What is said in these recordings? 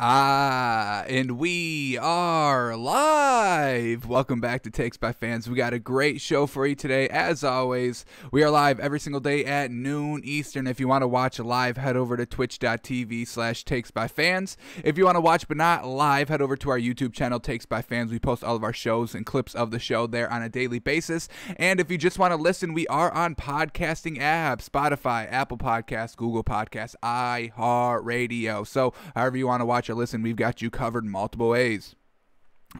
Ah, and we are live. Welcome back to Takes by Fans. We got a great show for you today. As always, we are live every single day at noon Eastern. If you want to watch live, head over to twitch.tv slash takes by fans. If you want to watch but not live, head over to our YouTube channel, Takes by Fans. We post all of our shows and clips of the show there on a daily basis. And if you just want to listen, we are on podcasting apps, Spotify, Apple Podcasts, Google Podcasts, iHeartRadio. So however you want to watch or listen, we've got you covered multiple ways.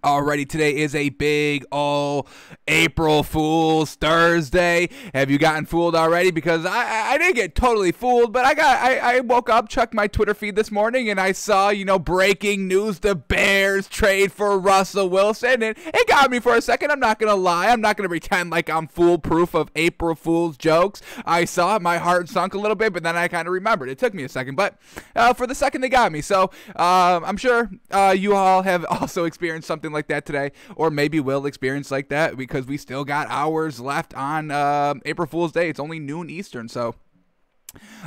Alrighty, today is a big ol' April Fool's Thursday. Have you gotten fooled already? Because I, I didn't get totally fooled, but I got I, I woke up, checked my Twitter feed this morning, and I saw, you know, breaking news the Bears trade for Russell Wilson. And it got me for a second. I'm not gonna lie. I'm not gonna pretend like I'm foolproof of April Fool's jokes. I saw it, my heart sunk a little bit, but then I kind of remembered. It took me a second, but uh, for the second they got me. So um, I'm sure uh, you all have also experienced something like that today, or maybe will experience like that because we still got hours left on uh, April Fool's Day. It's only noon Eastern, so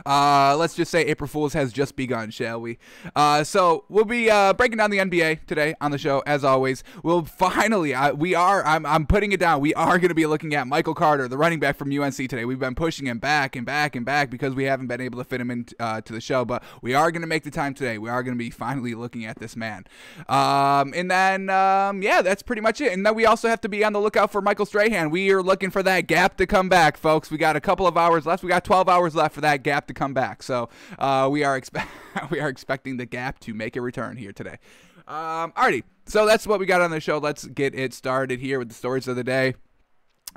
uh, let's just say April Fool's has just begun, shall we? Uh, so we'll be uh, breaking down the NBA today on the show, as always. We'll finally, uh, we are, I'm, I'm putting it down. We are going to be looking at Michael Carter, the running back from UNC today. We've been pushing him back and back and back because we haven't been able to fit him into uh, to the show, but we are going to make the time today. We are going to be finally looking at this man. Um, and then, um, yeah, that's pretty much it. And then we also have to be on the lookout for Michael Strahan. We are looking for that gap to come back, folks. We got a couple of hours left. We got 12 hours left for that gap to come back. So uh, we are expe- we are expecting the gap to make a return here today. Um, alrighty, so that's what we got on the show. Let's get it started here with the stories of the day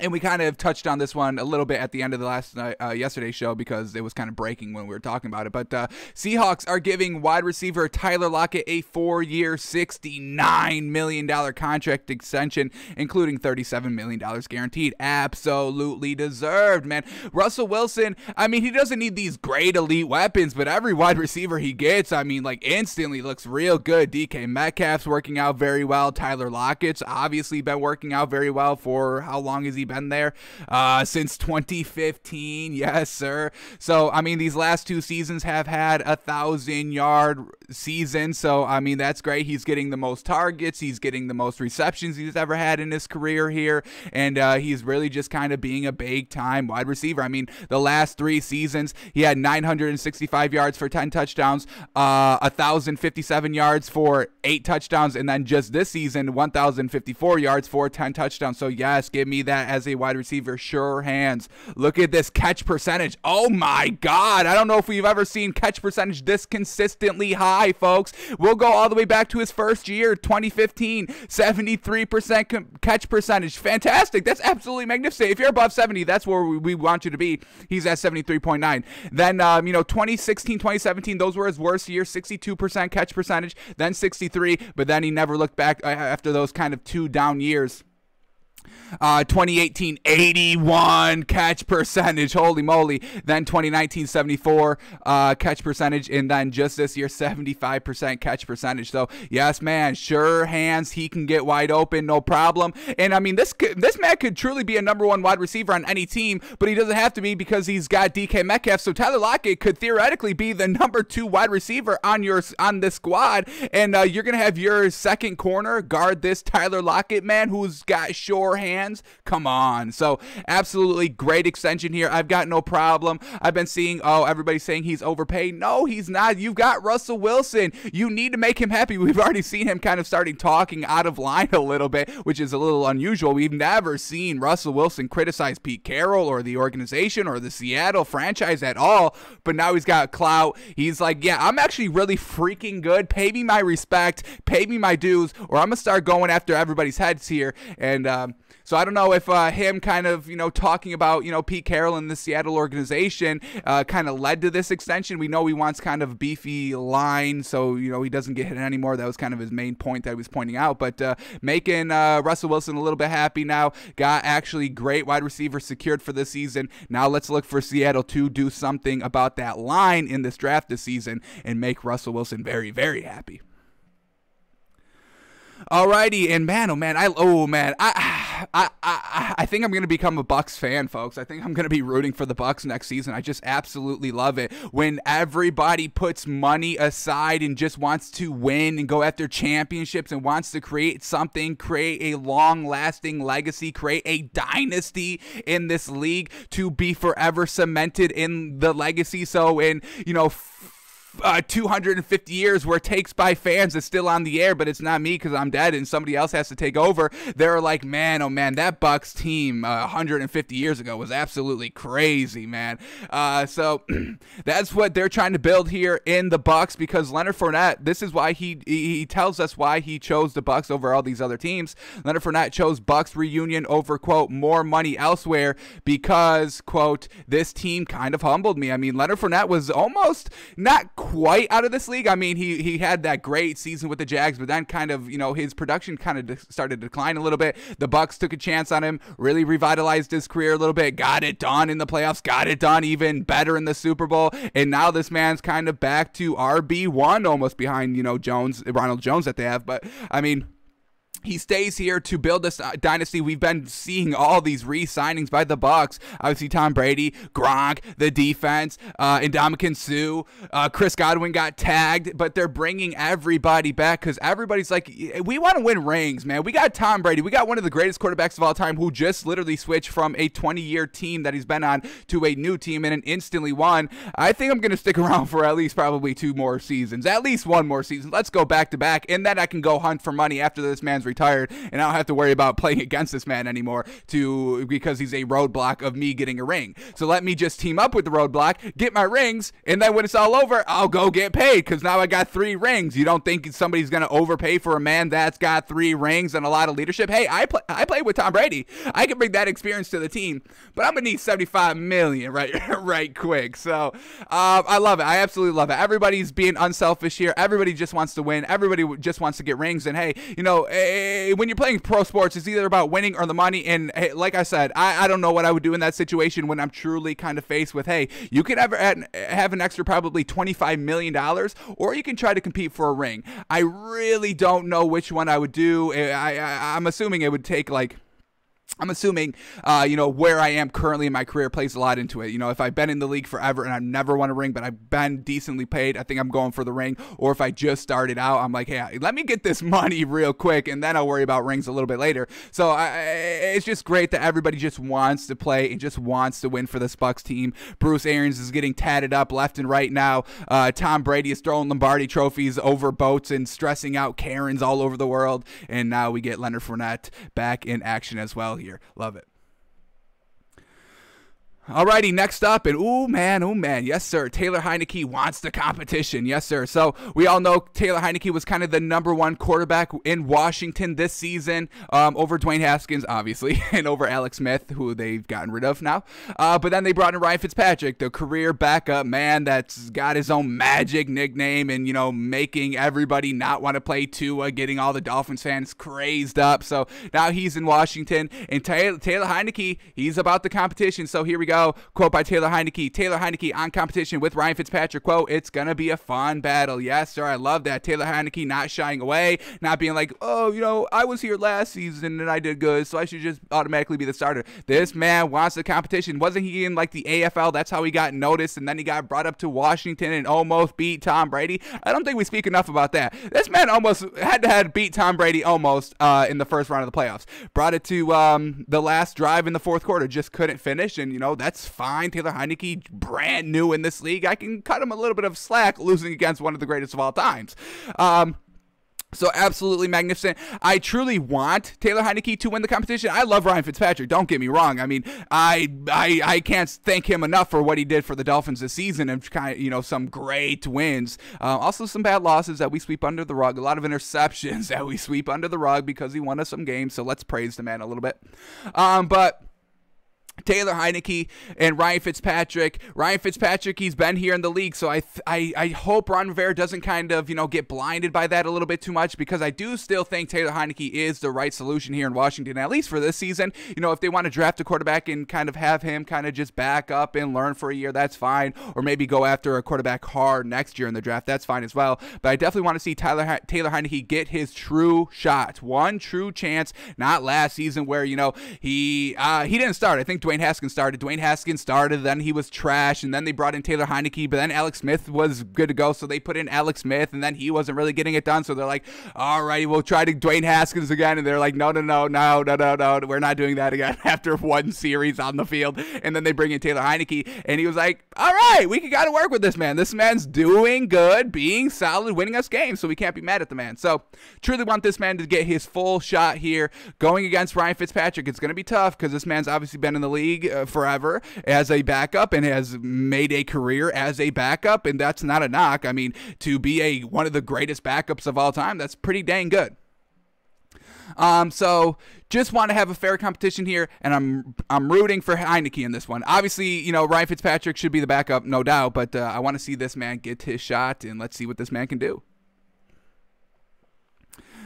and we kind of touched on this one a little bit at the end of the last night, uh, yesterday's show because it was kind of breaking when we were talking about it. But uh, Seahawks are giving wide receiver Tyler Lockett a four-year, sixty-nine million dollar contract extension, including thirty-seven million dollars guaranteed. Absolutely deserved, man. Russell Wilson. I mean, he doesn't need these great elite weapons, but every wide receiver he gets, I mean, like instantly looks real good. DK Metcalf's working out very well. Tyler Lockett's obviously been working out very well for how long has he? Been there uh, since 2015. Yes, sir. So, I mean, these last two seasons have had a thousand yard season. So, I mean, that's great. He's getting the most targets, he's getting the most receptions he's ever had in his career here. And uh, he's really just kind of being a big time wide receiver. I mean, the last three seasons, he had 965 yards for 10 touchdowns, uh, 1,057 yards for eight touchdowns, and then just this season, 1,054 yards for 10 touchdowns. So, yes, give me that as a wide receiver. Sure hands. Look at this catch percentage. Oh my God. I don't know if we've ever seen catch percentage this consistently high, folks. We'll go all the way back to his first year, 2015, 73% catch percentage. Fantastic. That's absolutely magnificent. If you're above 70, that's where we want you to be. He's at 73.9. Then, um, you know, 2016, 2017, those were his worst years, 62% catch percentage, then 63, but then he never looked back uh, after those kind of two down years. Uh, 2018, 81 catch percentage. Holy moly. Then 2019, 74 uh, catch percentage. And then just this year, 75% catch percentage. So, yes, man, sure hands. He can get wide open, no problem. And I mean, this could, this man could truly be a number one wide receiver on any team, but he doesn't have to be because he's got DK Metcalf. So, Tyler Lockett could theoretically be the number two wide receiver on your on this squad. And uh, you're going to have your second corner guard this Tyler Lockett man who's got sure hands. Come on. So, absolutely great extension here. I've got no problem. I've been seeing, oh, everybody's saying he's overpaid. No, he's not. You've got Russell Wilson. You need to make him happy. We've already seen him kind of starting talking out of line a little bit, which is a little unusual. We've never seen Russell Wilson criticize Pete Carroll or the organization or the Seattle franchise at all. But now he's got clout. He's like, yeah, I'm actually really freaking good. Pay me my respect, pay me my dues, or I'm going to start going after everybody's heads here. And, um, so I don't know if uh, him kind of, you know, talking about, you know, Pete Carroll and the Seattle organization uh, kind of led to this extension. We know he wants kind of beefy line, so, you know, he doesn't get hit anymore. That was kind of his main point that he was pointing out. But uh, making uh, Russell Wilson a little bit happy now. Got actually great wide receiver secured for this season. Now let's look for Seattle to do something about that line in this draft this season and make Russell Wilson very, very happy. Alrighty, and man, oh man, I oh man, I I, I, I think I'm going to become a Bucks fan, folks. I think I'm going to be rooting for the Bucks next season. I just absolutely love it when everybody puts money aside and just wants to win and go after championships and wants to create something, create a long-lasting legacy, create a dynasty in this league to be forever cemented in the legacy. So in, you know, uh, 250 years where takes by fans is still on the air, but it's not me because I'm dead and somebody else has to take over. They're like, man, oh man, that Bucks team uh, 150 years ago was absolutely crazy, man. Uh, so that's what they're trying to build here in the Bucks because Leonard Fournette. This is why he he tells us why he chose the Bucks over all these other teams. Leonard Fournette chose Bucks reunion over quote more money elsewhere because quote this team kind of humbled me. I mean, Leonard Fournette was almost not quite out of this league. I mean, he he had that great season with the Jags, but then kind of you know his production kind of started to decline a little bit. The Bucks took a chance on him, really revitalized his career a little bit, got it done in the playoffs, got it done even better in the Super Bowl, and now this man's kind of back to RB one, almost behind you know Jones, Ronald Jones that they have. But I mean he stays here to build this uh, dynasty. We've been seeing all these re-signings by the Bucks. Obviously, Tom Brady, Gronk, the defense, uh, Ndamukong Suh, uh, Chris Godwin got tagged, but they're bringing everybody back because everybody's like, we want to win rings, man. We got Tom Brady. We got one of the greatest quarterbacks of all time who just literally switched from a 20-year team that he's been on to a new team and instantly won. I think I'm going to stick around for at least probably two more seasons, at least one more season. Let's go back to back, and then I can go hunt for money after this man's retired, and I don't have to worry about playing against this man anymore to because he's a roadblock of me getting a ring. So let me just team up with the roadblock, get my rings, and then when it's all over, I'll go get paid because now I got three rings. You don't think somebody's gonna overpay for a man that's got three rings and a lot of leadership? Hey, I play I play with Tom Brady. I can bring that experience to the team, but I'm gonna need 75 million right right quick. So um, I love it. I absolutely love it. Everybody's being unselfish here. Everybody just wants to win. Everybody just wants to get rings. And hey, you know. Eh, when you're playing pro sports, it's either about winning or the money. And hey, like I said, I, I don't know what I would do in that situation when I'm truly kind of faced with, hey, you could ever have an extra probably $25 million, or you can try to compete for a ring. I really don't know which one I would do. I, I I'm assuming it would take like I'm assuming, uh, you know, where I am currently in my career plays a lot into it. You know, if I've been in the league forever and I've never won a ring, but I've been decently paid, I think I'm going for the ring. Or if I just started out, I'm like, hey, let me get this money real quick, and then I'll worry about rings a little bit later. So I, it's just great that everybody just wants to play and just wants to win for this Bucks team. Bruce Arians is getting tatted up left and right now. Uh, Tom Brady is throwing Lombardi trophies over boats and stressing out Karens all over the world. And now we get Leonard Fournette back in action as well here. Love it. Alrighty, next up, and oh man, oh man, yes sir, Taylor Heinicke wants the competition, yes sir. So we all know Taylor Heinicke was kind of the number one quarterback in Washington this season, um, over Dwayne Haskins, obviously, and over Alex Smith, who they've gotten rid of now. Uh, but then they brought in Ryan Fitzpatrick, the career backup man that's got his own magic nickname, and you know making everybody not want to play Tua, getting all the Dolphins fans crazed up. So now he's in Washington, and Taylor, Taylor Heinicke, he's about the competition. So here we go. Quote by Taylor Heinicke. Taylor Heinicke on competition with Ryan Fitzpatrick. Quote, it's going to be a fun battle. Yes, sir. I love that. Taylor Heinicke not shying away, not being like, oh, you know, I was here last season and I did good, so I should just automatically be the starter. This man wants the competition. Wasn't he in like the AFL? That's how he got noticed, and then he got brought up to Washington and almost beat Tom Brady. I don't think we speak enough about that. This man almost had to had beat Tom Brady almost uh, in the first round of the playoffs. Brought it to um, the last drive in the fourth quarter, just couldn't finish, and you know that's fine. Taylor Heinicke, brand new in this league. I can cut him a little bit of slack losing against one of the greatest of all times. Um, so absolutely magnificent. I truly want Taylor Heinicke to win the competition. I love Ryan Fitzpatrick. Don't get me wrong. I mean, I I I can't thank him enough for what he did for the Dolphins this season and kind of you know some great wins. Uh, also some bad losses that we sweep under the rug. A lot of interceptions that we sweep under the rug because he won us some games. So let's praise the man a little bit. Um, but Taylor Heinicke and Ryan Fitzpatrick. Ryan Fitzpatrick, he's been here in the league, so I I, I hope Ron Rivera doesn't kind of you know get blinded by that a little bit too much because I do still think Taylor Heinicke is the right solution here in Washington, at least for this season. You know, if they want to draft a quarterback and kind of have him kind of just back up and learn for a year, that's fine. Or maybe go after a quarterback hard next year in the draft, that's fine as well. But I definitely want to see Tyler Taylor Heinicke get his true shot, one true chance, not last season where you know he uh, he didn't start. I think. Dwayne Haskins started. Dwayne Haskins started, then he was trash, and then they brought in Taylor Heinicke, but then Alex Smith was good to go, so they put in Alex Smith, and then he wasn't really getting it done. So they're like, all right, we'll try to Dwayne Haskins again, and they're like, no, no, no, no, no, no, no, we're not doing that again after one series on the field. And then they bring in Taylor Heinicke, and he was like, all right, we got to work with this man. This man's doing good, being solid, winning us games, so we can't be mad at the man. So truly want this man to get his full shot here, going against Ryan Fitzpatrick. It's going to be tough because this man's obviously been in the league uh, forever as a backup and has made a career as a backup, and that's not a knock. I mean, to be a one of the greatest backups of all time, that's pretty dang good. Um, so just want to have a fair competition here, and I'm I'm rooting for Heinicke in this one. Obviously, you know Ryan Fitzpatrick should be the backup, no doubt, but uh, I want to see this man get his shot, and let's see what this man can do.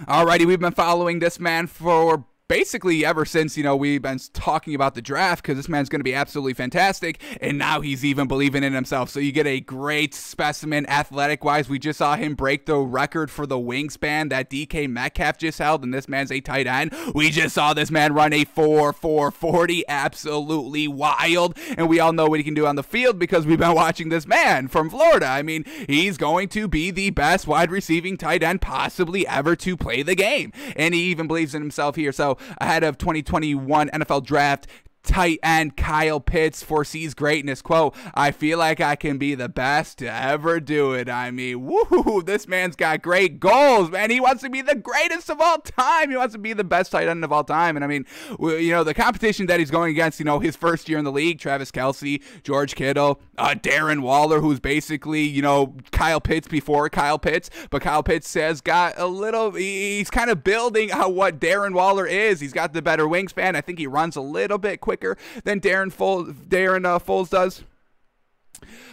Alrighty, we've been following this man for basically ever since, you know, we've been talking about the draft because this man's going to be absolutely fantastic. And now he's even believing in himself. So you get a great specimen athletic wise. We just saw him break the record for the wingspan that DK Metcalf just held. And this man's a tight end. We just saw this man run a 4 4 40. Absolutely wild. And we all know what he can do on the field because we've been watching this man from Florida. I mean, he's going to be the best wide receiving tight end possibly ever to play the game. And he even believes in himself here. So ahead of 2021 NFL Draft tight end Kyle Pitts foresees greatness. Quote, I feel like I can be the best to ever do it. I mean, woo, this man's got great goals, man. He wants to be the greatest of all time. He wants to be the best tight end of all time. And I mean, you know, the competition that he's going against, you know, his first year in the league, Travis Kelce, George Kittle, uh, Darren Waller, who's basically, you know, Kyle Pitts before Kyle Pitts. But Kyle Pitts has got a little, he's kind of building on what Darren Waller is. He's got the better wingspan. I think he runs a little bit quicker quicker than Darren Foles, Darren uh, Foles does.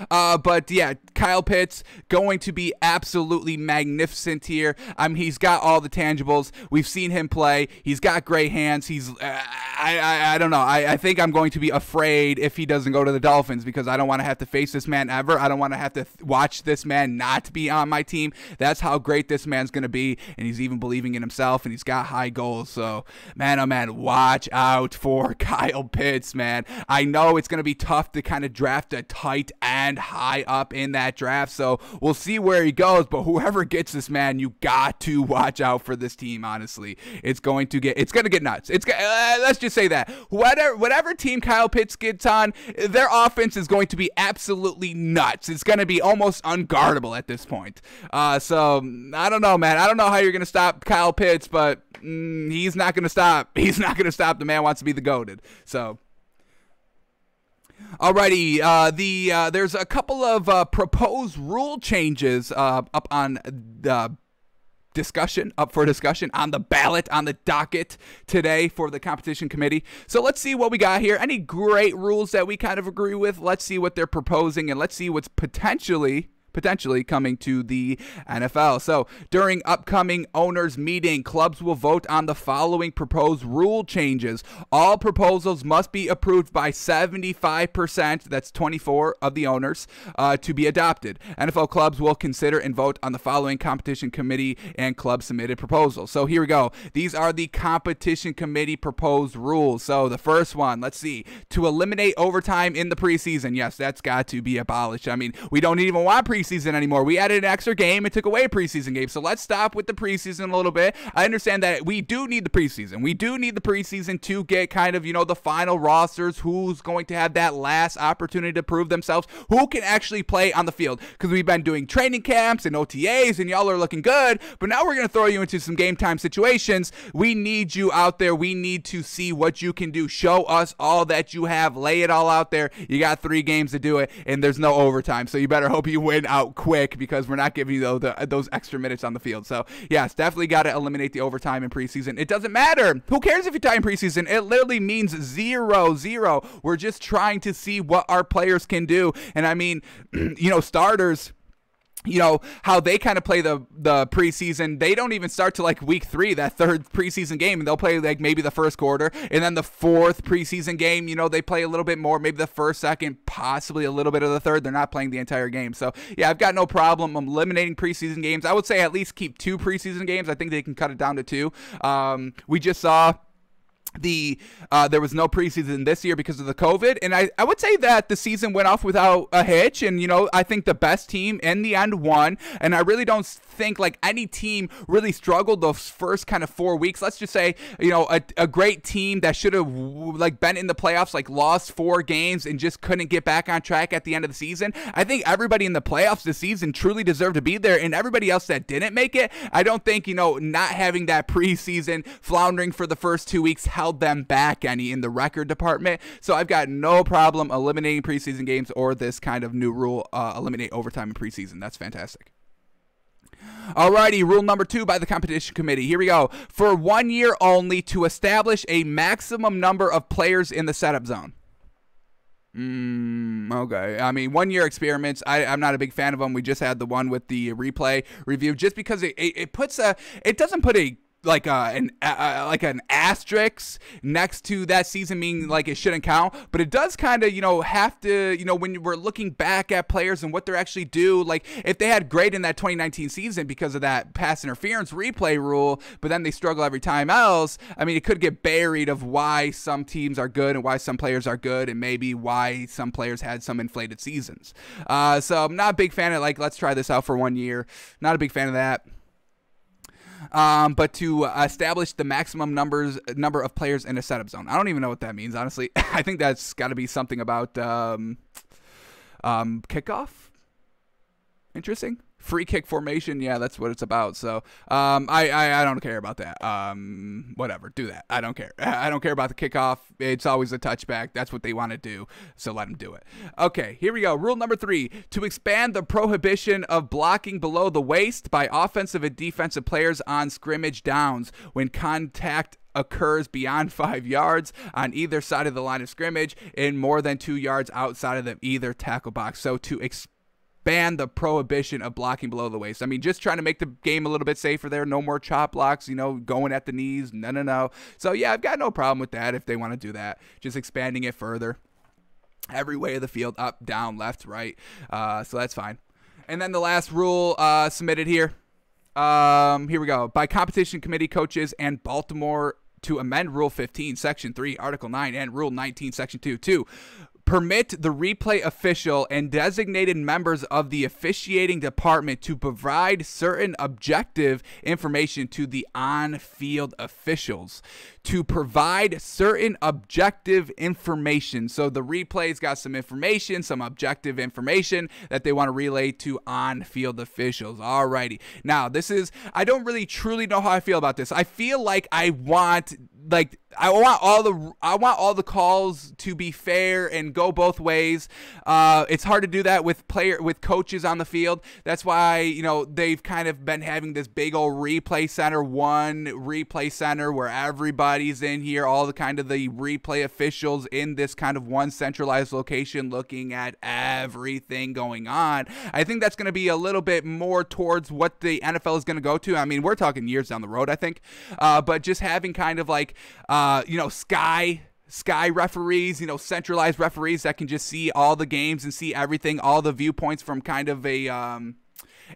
Uh, but yeah, Kyle Pitts going to be absolutely magnificent here. I mean, he's got all the tangibles. We've seen him play. He's got great hands. He's, uh, I, I, I don't know. I, I think I'm going to be afraid if he doesn't go to the Dolphins because I don't want to have to face this man ever. I don't want to have to th- watch this man not be on my team. That's how great this man's going to be. And he's even believing in himself and he's got high goals. So, man, oh man, watch out for Kyle Pitts, man. I know it's going to be tough to kind of draft a tight and high up in that draft. So we'll see where he goes. But whoever gets this man, you got to watch out for this team. Honestly, it's going to get it's going to get nuts. It's uh, let's just say that whatever whatever team Kyle Pitts gets on, their offense is going to be absolutely nuts. It's going to be almost unguardable at this point. Uh, so I don't know, man. I don't know how you're going to stop Kyle Pitts, but mm, he's not going to stop. He's not going to stop. The man wants to be the goaded. So. Alrighty, uh, the uh, there's a couple of uh, proposed rule changes uh, up on the discussion up for discussion on the ballot on the docket today for the competition committee. So let's see what we got here. Any great rules that we kind of agree with? Let's see what they're proposing and let's see what's potentially potentially coming to the NFL. So, during upcoming owners' meeting, clubs will vote on the following proposed rule changes. All proposals must be approved by 75%, that's 24 of the owners, uh, to be adopted. NFL clubs will consider and vote on the following competition committee and club submitted proposals. So, here we go. These are the competition committee proposed rules. So, the first one, let's see, to eliminate overtime in the preseason. Yes, that's got to be abolished. I mean, we don't even want preseason preseason anymore. We added an extra game and took away a preseason game. So let's stop with the preseason a little bit. I understand that we do need the preseason. We do need the preseason to get kind of, you know, the final rosters, who's going to have that last opportunity to prove themselves, who can actually play on the field. Because we've been doing training camps and OTAs and y'all are looking good, but now we're going to throw you into some game time situations. We need you out there. We need to see what you can do. Show us all that you have. Lay it all out there. You got three games to do it, and there's no overtime. So you better hope you win out quick because we're not giving you those, those extra minutes on the field. So, yes, definitely got to eliminate the overtime in preseason. It doesn't matter. Who cares if you tie in preseason? It literally means zero, zero. We're just trying to see what our players can do. And I mean, you know, starters you know how they kind of play the the preseason. They don't even start to like week three that third preseason game and they'll play like maybe the first quarter and then the fourth preseason game you know they play a little bit more maybe the first second possibly a little bit of the third. They're not playing the entire game. So yeah i've got no problem eliminating preseason games. I would say at least keep two preseason games. I think they can cut it down to two. Um, we just saw the uh, there was no preseason this year because of the COVID, and I, I would say that the season went off without a hitch, and you know I think the best team in the end won, and I really don't think like any team really struggled those first kind of four weeks. Let's just say you know a, a great team that should have like been in the playoffs like lost four games and just couldn't get back on track at the end of the season. I think everybody in the playoffs this season truly deserved to be there, and everybody else that didn't make it, I don't think you know not having that preseason floundering for the first two weeks held them back any in the record department. So I've got no problem eliminating preseason games or this kind of new rule, uh, eliminate overtime in preseason. That's fantastic. Alrighty, rule number two by the competition committee. Here we go. For one year only to establish a maximum number of players in the setup zone. Mm, okay. I mean, one year experiments. I, I'm not a big fan of them. We just had the one with the replay review, just because it, it, it puts a, it doesn't put a like a, uh, an uh, like an asterisk next to that season meaning like it shouldn't count. But it does kind of you know have to you know when we're looking back at players and what they're actually do like if they had great in that 2019 season because of that pass interference replay rule but then they struggle every time else i mean it could get buried of why some teams are good and why some players are good and maybe why some players had some inflated seasons. Uh, so i'm not a big fan of like let's try this out for one year. Not a big fan of that um, but to establish the maximum numbers number of players in a setup zone. I don't even know what that means, honestly. I think that's got to be something about um, um, kickoff. Interesting free kick formation, yeah, that's what it's about. So um, I, I, I don't care about that. Um, whatever, do that. I don't care. I don't care about the kickoff. It's always a touchback. That's what they want to do. So let them do it. Okay, here we go. Rule number three: to expand the prohibition of blocking below the waist by offensive and defensive players on scrimmage downs when contact occurs beyond five yards on either side of the line of scrimmage and more than two yards outside of the either tackle box. So to expand ban the prohibition of blocking below the waist. I mean, just trying to make the game a little bit safer there. No more chop blocks, you know, going at the knees. No, no, no. So, yeah, I've got no problem with that if they want to do that. Just expanding it further. Every way of the field, up, down, left, right. Uh, so that's fine. And then the last rule uh, submitted here. Um, here we go. By competition committee coaches and Baltimore to amend Rule 15, Section 3, Article 9, and Rule 19, Section 2, 2 permit the replay official and designated members of the officiating department to provide certain objective information to the on field officials. To provide certain objective information. So the replay's got some information, some objective information that they want to relay to on field officials. Alrighty. Now, this is, I don't really truly know how I feel about this. I feel like I want like I want all the I want all the calls to be fair and go both ways. Uh, it's hard to do that with player with coaches on the field. That's why you know they've kind of been having this big old replay center, one replay center where everybody's in here, all the kind of the replay officials in this kind of one centralized location, looking at everything going on. I think that's going to be a little bit more towards what the NFL is going to go to. I mean, we're talking years down the road, I think, uh, but just having kind of like uh, you know, Sky sky referees, you know, centralized referees that can just see all the games and see everything, all the viewpoints from kind of a um,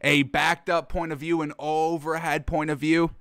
a backed up point of view, an overhead point of view.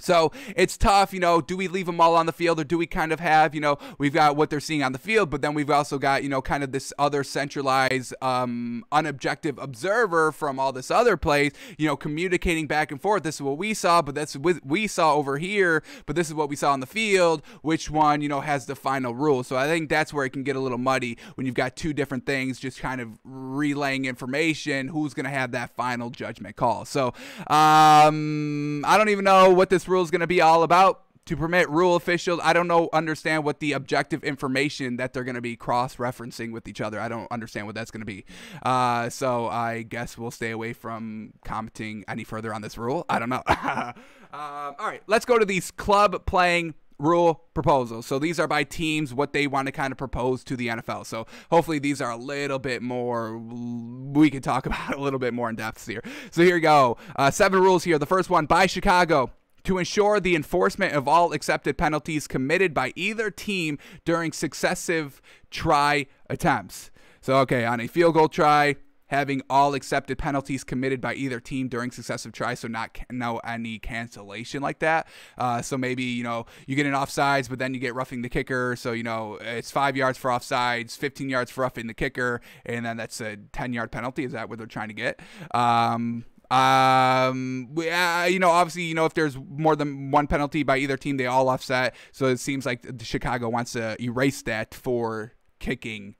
So it's tough, you know. Do we leave them all on the field, or do we kind of have, you know, we've got what they're seeing on the field, but then we've also got, you know, kind of this other centralized, um, unobjective observer from all this other place, you know, communicating back and forth. This is what we saw, but that's what we saw over here, but this is what we saw on the field. Which one, you know, has the final rule? So I think that's where it can get a little muddy when you've got two different things just kind of relaying information. Who's going to have that final judgment call? So um, I don't even know what this rule is going to be all about to permit rule officials. I don't know, understand what the objective information that they're going to be cross referencing with each other. I don't understand what that's going to be. Uh, so I guess we'll stay away from commenting any further on this rule. I don't know. um, all right, let's go to these club playing rule proposals. So these are by teams what they want to kind of propose to the NFL. So hopefully these are a little bit more we can talk about a little bit more in depth here. So here we go. Uh, seven rules here. The first one by Chicago to ensure the enforcement of all accepted penalties committed by either team during successive try attempts. So okay, on a field goal try, having all accepted penalties committed by either team during successive tries, so not no any cancellation like that. Uh, so maybe you know you get an offsides, but then you get roughing the kicker. So you know it's five yards for offsides, 15 yards for roughing the kicker, and then that's a 10 yard penalty. Is that what they're trying to get? Um, um, we, uh, you know, obviously, you know, if there's more than one penalty by either team, they all offset. So it seems like Chicago wants to erase that for kicking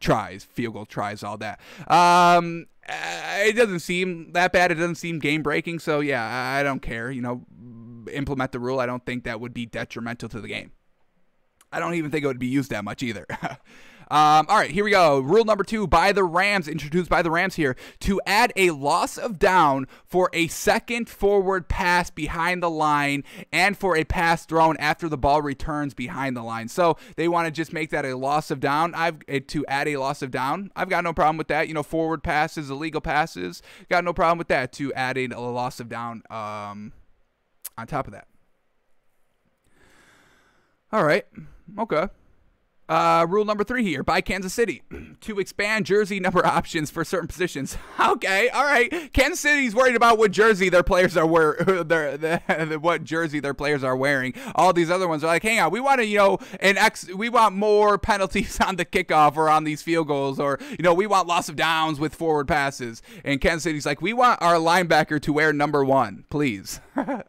tries, field goal tries, all that. Um, uh, it doesn't seem that bad. It doesn't seem game breaking. So yeah, I don't care. You know, implement the rule. I don't think that would be detrimental to the game. I don't even think it would be used that much either. Um, all right, here we go. Rule number two by the Rams, introduced by the Rams here, to add a loss of down for a second forward pass behind the line and for a pass thrown after the ball returns behind the line. So they want to just make that a loss of down. I've eh, to add a loss of down. I've got no problem with that. You know, forward passes, illegal passes, got no problem with that. To adding a loss of down um, on top of that. All right. Okay. Uh, rule number three here by Kansas City to expand jersey number options for certain positions. Okay, all right. Kansas City's worried about what jersey their players are wearing, their, the, what jersey their players are wearing. All these other ones are like, hang on, we want to, you know, an X, we want more penalties on the kickoff or on these field goals, or you know, we want loss of downs with forward passes. And Kansas City's like, we want our linebacker to wear number one, please.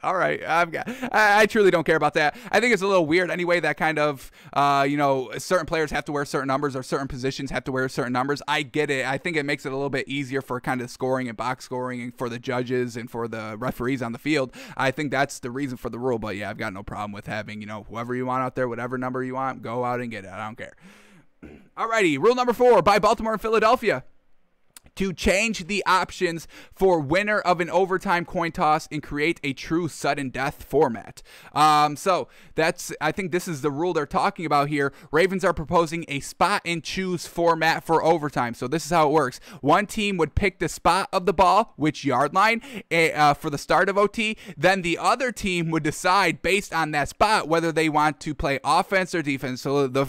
all right, I've got, I, I, truly don't care about that. I think it's a little weird anyway. That kind of, uh, you know certain players have to wear certain numbers or certain positions have to wear certain numbers. I get it. I think it makes it a little bit easier for kind of scoring and box scoring and for the judges and for the referees on the field. I think that's the reason for the rule. But yeah, I've got no problem with having, you know, whoever you want out there, whatever number you want, go out and get it. I don't care. Alrighty, rule number four by Baltimore and Philadelphia to change the options for winner of an overtime coin toss and create a true sudden death format. Um, so that's I think this is the rule they're talking about here. Ravens are proposing a spot and choose format for overtime. So this is how it works. One team would pick the spot of the ball, which yard line, eh, uh, for the start of OT. Then the other team would decide based on that spot whether they want to play offense or defense. So the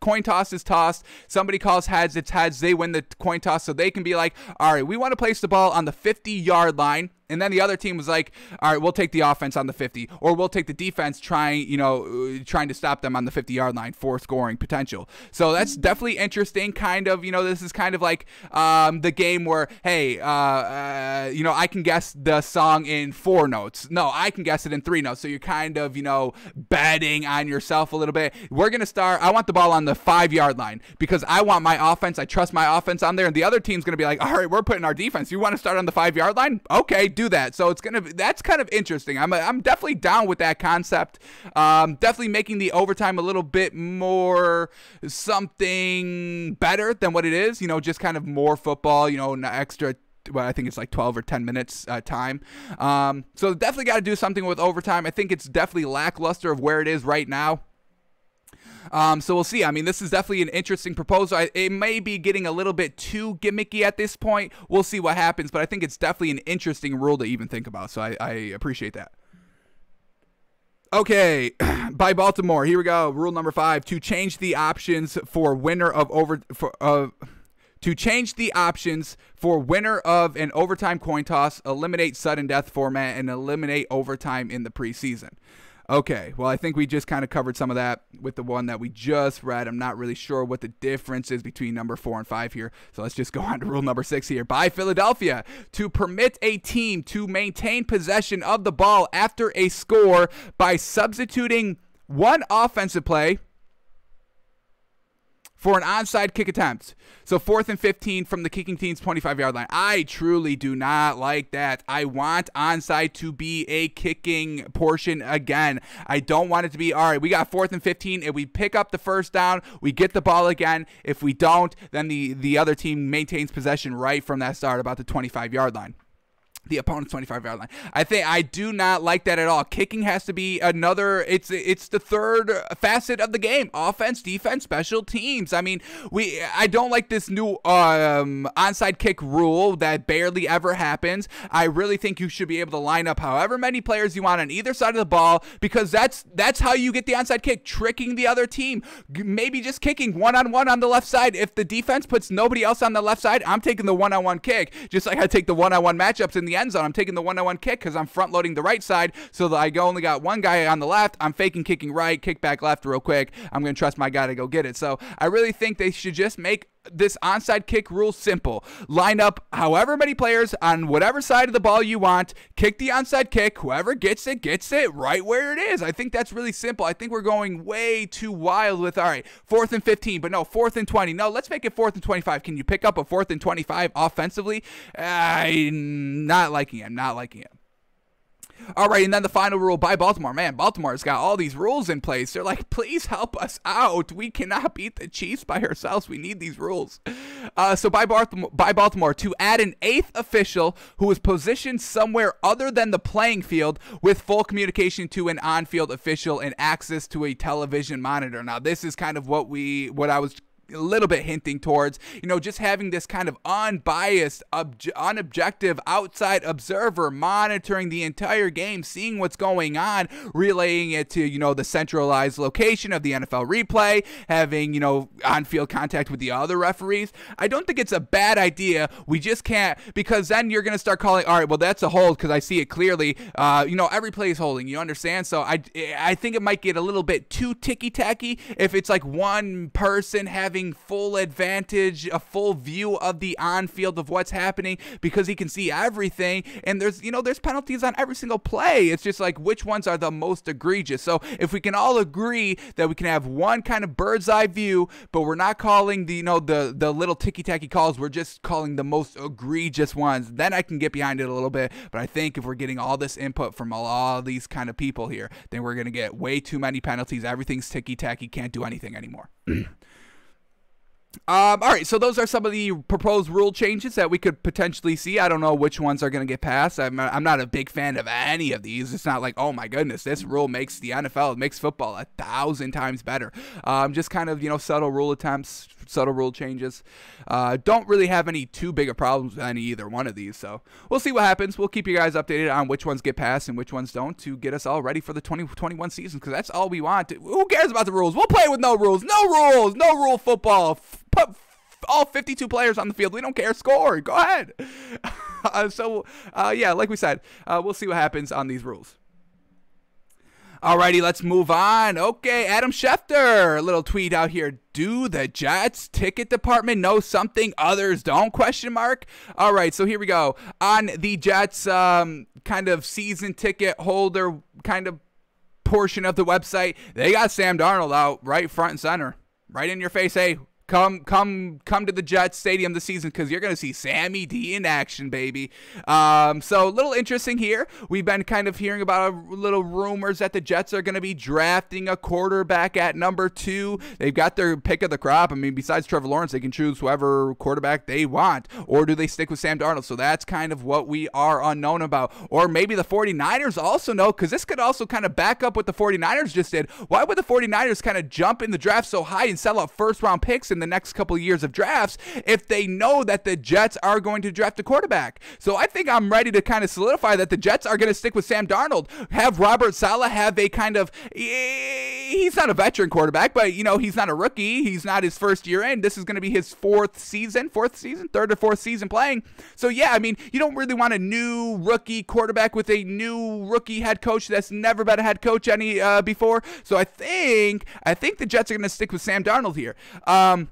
coin toss is tossed. Somebody calls heads. It's heads. They win the coin toss, so they can be like like, all right, we want to place the ball on the 50 yard line and then the other team was like, all right, we'll take the offense on the 50, or we'll take the defense trying, you know, uh, trying to stop them on the 50 yard line for scoring potential. So that's definitely interesting. Kind of, you know, this is kind of like um, the game where, hey, uh, uh, you know, I can guess the song in four notes. No, I can guess it in three notes. So you're kind of, you know, betting on yourself a little bit. We're going to start, I want the ball on the five yard line because I want my offense. I trust my offense on there. And the other team's going to be like, all right, we're putting our defense. You want to start on the five yard line? Okay, do that. So it's gonna that's kind of interesting. I'm I'm definitely down with that concept. Um, definitely making the overtime a little bit more something better than what it is. You know, just kind of more football. You know, an extra well, I think it's like 12 or 10 minutes uh, time. Um, so definitely got to do something with overtime. I think it's definitely lackluster of where it is right now. Um, so we'll see. I mean, this is definitely an interesting proposal. I, it may be getting a little bit too gimmicky at this point. We'll see what happens, but I think it's definitely an interesting rule to even think about. So I, I appreciate that. Okay, by Baltimore. Here we go. Rule number five: to change the options for winner of over for to change the options for winner of an overtime coin toss, eliminate sudden death format, and eliminate overtime in the preseason. Okay, well, I think we just kind of covered some of that with the one that we just read. I'm not really sure what the difference is between number four and five here. So let's just go on to rule number six here. By Philadelphia, to permit a team to maintain possession of the ball after a score by substituting one offensive play for an onside kick attempt. So fourth and 15 from the kicking team's 25 yard line. I truly do not like that. I want onside to be a kicking portion again. I don't want it to be, all right, we got fourth and 15. If we pick up the first down, we get the ball again. If we don't, then the, the other team maintains possession right from that start, about the 25 yard line the opponent's 25 yard line. I think I do not like that at all. Kicking has to be another it's it's the third facet of the game. Offense, defense, special teams. I mean, we I don't like this new um onside kick rule that barely ever happens. I really think you should be able to line up however many players you want on either side of the ball because that's that's how you get the onside kick, tricking the other team. Maybe just kicking one on one on the left side. If the defense puts nobody else on the left side, I'm taking the one on one kick, just like I take the one on one matchups in the the end zone. I'm taking the one on one kick because I'm front loading the right side so that I only got one guy on the left. I'm faking kicking right, kick back left real quick. I'm going to trust my guy to go get it. So I really think they should just make this onside kick rule simple. Line up however many players on whatever side of the ball you want, kick the onside kick. Whoever gets it, gets it right where it is. I think that's really simple. I think we're going way too wild with, all right, fourth and 15, but no, fourth and 20. No, let's make it fourth and 25. Can you pick up a fourth and 25 offensively? I'm not liking it. I'm not liking it. All right, and then the final rule by Baltimore. Man, Baltimore's got all these rules in place. They're like, please help us out. We cannot beat the Chiefs by ourselves. We need these rules. Uh, so by Baltimore, by Baltimore to add an eighth official who is positioned somewhere other than the playing field with full communication to an on-field official and access to a television monitor. Now, this is kind of what we what I was a little bit hinting towards, you know, just having this kind of unbiased, obje- unobjective outside observer monitoring the entire game, seeing what's going on, relaying it to, you know, the centralized location of the NFL replay, having, you know, on field contact with the other referees. I don't think it's a bad idea. We just can't, because then you're going to start calling, all right, well, that's a hold because I see it clearly. Uh, you know, every play is holding, you understand? So I, I think it might get a little bit too ticky tacky if it's like one person having full advantage, a full view of the on field of what's happening because he can see everything. And there's, you know, there's penalties on every single play. It's just like which ones are the most egregious. So if we can all agree that we can have one kind of bird's eye view, but we're not calling the, you know, the the little ticky tacky calls, we're just calling the most egregious ones. Then I can get behind it a little bit. But I think if we're getting all this input from all, all these kind of people here, then we're gonna get way too many penalties. Everything's ticky tacky, can't do anything anymore. Um, all right, so those are some of the proposed rule changes that we could potentially see. I don't know which ones are going to get passed. I'm, I'm not a big fan of any of these. It's not like, oh my goodness, this rule makes the NFL, makes football a thousand times better. Um, just kind of, you know, subtle rule attempts, subtle rule changes. Uh, don't really have any too big of problems with any either one of these. So we'll see what happens. We'll keep you guys updated on which ones get passed and which ones don't to get us all ready for the 2021 season because that's all we want. Who cares about the rules? We'll play with no rules. No rules. No rule football put all 52 players on the field. We don't care. Score. Go ahead. uh, so, uh, yeah, like we said, uh, we'll see what happens on these rules. Alrighty, let's move on. Okay, Adam Schefter, a little tweet out here. Do the Jets ticket department know something others don't? Question mark. All right, so here we go. On the Jets um, kind of season ticket holder kind of portion of the website, they got Sam Darnold out right front and center, right in your face. Hey, Come, come, come to the Jets Stadium this season because you're going to see Sammy D in action, baby. Um, so a little interesting here. We've been kind of hearing about a little rumors that the Jets are going to be drafting a quarterback at number two. They've got their pick of the crop. I mean, besides Trevor Lawrence, they can choose whoever quarterback they want, or do they stick with Sam Darnold? So that's kind of what we are unknown about. Or maybe the 49ers also know because this could also kind of back up what the 49ers just did. Why would the 49ers kind of jump in the draft so high and sell out first round picks in the next couple of years of drafts if they know that the Jets are going to draft a quarterback. So I think I'm ready to kind of solidify that the Jets are going to stick with Sam Darnold, have Robert Saleh have a kind of he's not a veteran quarterback, but you know, he's not a rookie. He's not his first year in. This is going to be his fourth season, fourth season, third or fourth season playing. So yeah, I mean, you don't really want a new rookie quarterback with a new rookie head coach that's never been a head coach any uh, before. So I think I think the Jets are going to stick with Sam Darnold here. Um,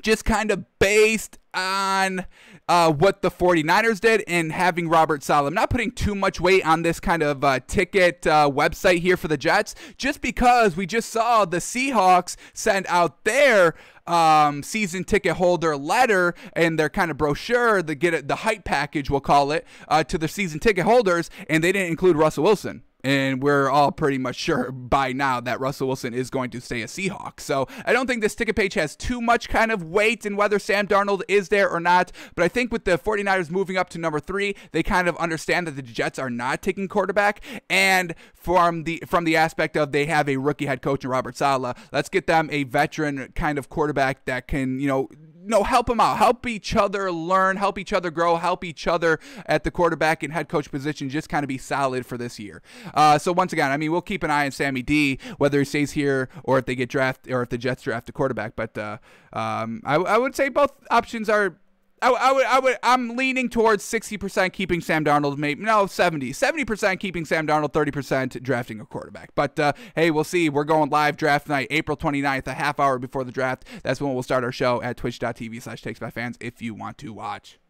just kind of based on uh, what the 49ers did and having Robert Saleh. I'm not putting too much weight on this kind of uh, ticket uh, website here for the Jets, just because we just saw the Seahawks send out their um, season ticket holder letter and their kind of brochure, the get it, the hype package, we'll call it, uh, to the season ticket holders, and they didn't include Russell Wilson. And we're all pretty much sure by now that Russell Wilson is going to stay a Seahawk. So I don't think this ticket page has too much kind of weight in whether Sam Darnold is there or not. But I think with the 49ers moving up to number three, they kind of understand that the Jets are not taking quarterback. And from the from the aspect of they have a rookie head coach in Robert Saleh, let's get them a veteran kind of quarterback that can, you know, no, help them out, help each other learn, help each other grow, help each other at the quarterback and head coach position, just kind of be solid for this year. Uh, so once again, I mean, we'll keep an eye on Sammy D, whether he stays here or if they get drafted or if the Jets draft a quarterback. But uh, um, I, I would say both options are I, I, would, I would, I'm leaning towards 60% keeping Sam Darnold, maybe no 70, 70% keeping Sam Darnold, 30% drafting a quarterback. But uh, hey, we'll see. We're going live draft night, April 29th, a half hour before the draft. That's when we'll start our show at twitch.tv slash takes by fans if you want to watch.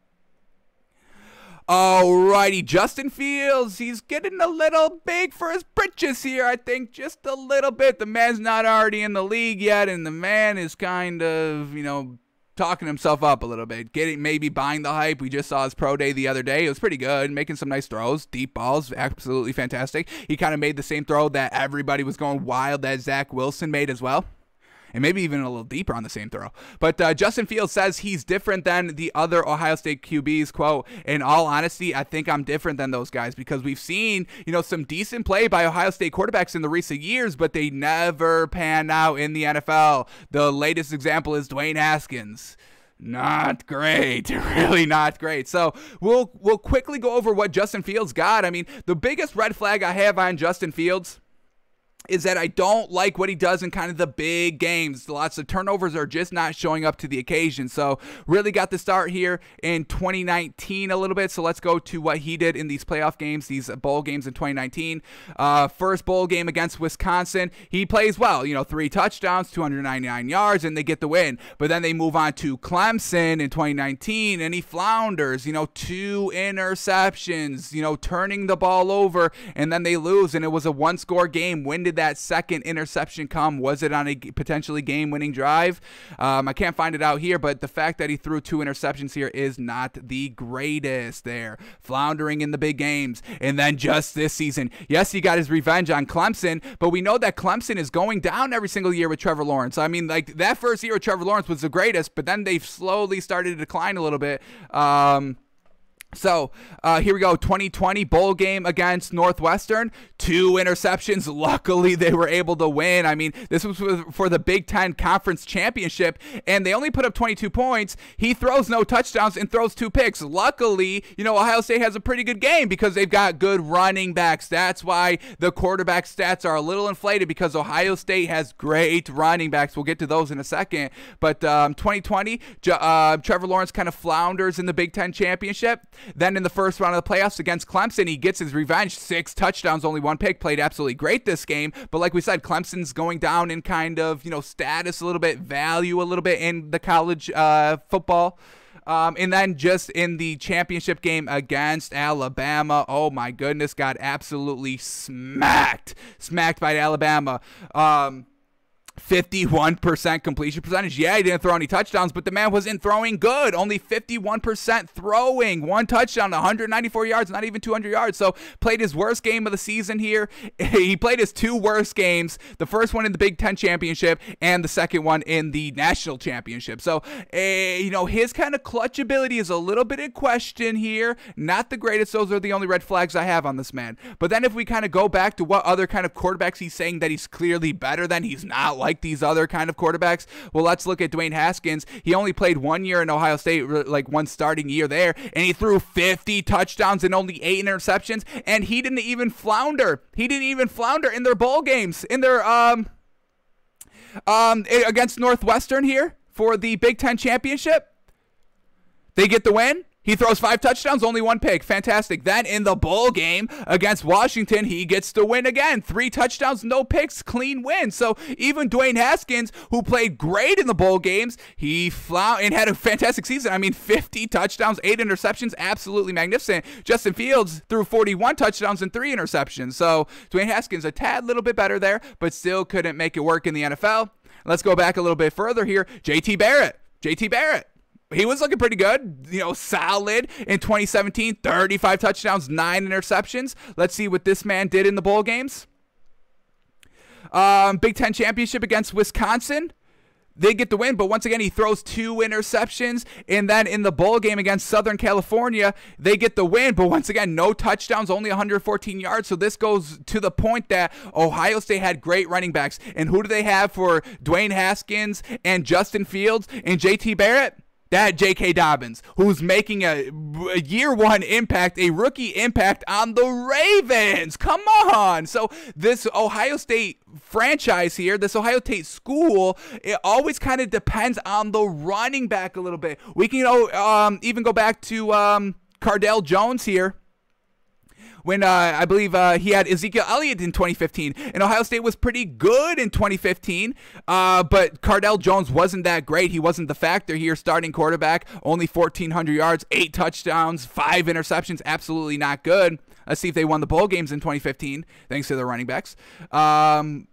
Alrighty, Justin Fields, he's getting a little big for his britches here, I think, just a little bit. The man's not already in the league yet, and the man is kind of, you know, talking himself up a little bit, getting maybe buying the hype. We just saw his pro day the other day. It was pretty good, making some nice throws, deep balls, absolutely fantastic. He kind of made the same throw that everybody was going wild that Zach Wilson made as well and maybe even a little deeper on the same throw. But uh, Justin Fields says he's different than the other Ohio State QBs. Quote, in all honesty, I think I'm different than those guys because we've seen, you know, some decent play by Ohio State quarterbacks in the recent years, but they never pan out in the NFL. The latest example is Dwayne Haskins not great really not great so we'll we'll quickly go over what Justin Fields got i mean the biggest red flag i have on Justin Fields is that I don't like what he does in kind of the big games. Lots of turnovers are just not showing up to the occasion. So, really got the start here in 2019 a little bit. So, let's go to what he did in these playoff games, these bowl games in 2019. Uh, first bowl game against Wisconsin, he plays well. You know, three touchdowns, 299 yards, and they get the win. But then they move on to Clemson in 2019, and he flounders, you know, two interceptions, you know, turning the ball over, and then they lose. And it was a one score game. When did did that second interception come? Was it on a potentially game winning drive? Um, I can't find it out here, but the fact that he threw two interceptions here is not the greatest there. Floundering in the big games. And then just this season, yes, he got his revenge on Clemson, but we know that Clemson is going down every single year with Trevor Lawrence. I mean, like that first year with Trevor Lawrence was the greatest, but then they've slowly started to decline a little bit. Um, so uh, here we go 2020 bowl game against Northwestern. Two interceptions. Luckily, they were able to win. I mean, this was for the Big Ten Conference Championship, and they only put up 22 points. He throws no touchdowns and throws two picks. Luckily, you know, Ohio State has a pretty good game because they've got good running backs. That's why the quarterback stats are a little inflated because Ohio State has great running backs. We'll get to those in a second. But um, 2020, uh, Trevor Lawrence kind of flounders in the Big Ten Championship. Then in the first round of the playoffs against Clemson, he gets his revenge. Six touchdowns, only one pick. Played absolutely great this game. But like we said, Clemson's going down in kind of, you know, status a little bit, value a little bit in the college uh, football. Um, and then just in the championship game against Alabama, oh my goodness, got absolutely smacked, smacked by Alabama. Um, 51% completion percentage. Yeah, he didn't throw any touchdowns, but the man wasn't throwing good. Only 51% throwing. One touchdown, 194 yards, not even 200 yards. So, played his worst game of the season here. He played his two worst games the first one in the Big Ten Championship and the second one in the National Championship. So, uh, you know, his kind of clutch ability is a little bit in question here. Not the greatest. Those are the only red flags I have on this man. But then, if we kind of go back to what other kind of quarterbacks he's saying that he's clearly better than, he's not like these other kind of quarterbacks. Well, let's look at Dwayne Haskins. He only played one year in Ohio State, like one starting year there, and he threw 50 touchdowns and only eight interceptions, and he didn't even flounder. He didn't even flounder in their bowl games, in their um um against Northwestern here for the Big Ten championship. They get the win. He throws five touchdowns, only one pick. Fantastic. Then in the bowl game against Washington, he gets the win again. Three touchdowns, no picks, clean win. So even Dwayne Haskins, who played great in the bowl games, he flow and had a fantastic season. I mean, 50 touchdowns, eight interceptions, absolutely magnificent. Justin Fields threw 41 touchdowns and three interceptions. So Dwayne Haskins a tad little bit better there, but still couldn't make it work in the NFL. Let's go back a little bit further here. JT Barrett. JT Barrett he was looking pretty good, you know, solid in 2017, 35 touchdowns, nine interceptions. Let's see what this man did in the bowl games. Um, Big Ten championship against Wisconsin. They get the win, but once again, he throws two interceptions. And then in the bowl game against Southern California, they get the win, but once again, no touchdowns, only 114 yards. So this goes to the point that Ohio State had great running backs. And who do they have for Dwayne Haskins and Justin Fields and JT Barrett? That J.K. Dobbins, who's making a, a, year one impact, a rookie impact on the Ravens. Come on. So, this Ohio State franchise here, this Ohio State school, it always kind of depends on the running back a little bit. We can you know, um, even go back to um, Cardale Jones here when uh, I believe uh, he had Ezekiel Elliott in 2015. And Ohio State was pretty good in 2015, uh, but Cardale Jones wasn't that great. He wasn't the factor here, starting quarterback, only 1,400 yards, eight touchdowns, five interceptions. Absolutely not good. Let's see if they won the bowl games in 2015, thanks to the running backs. Um,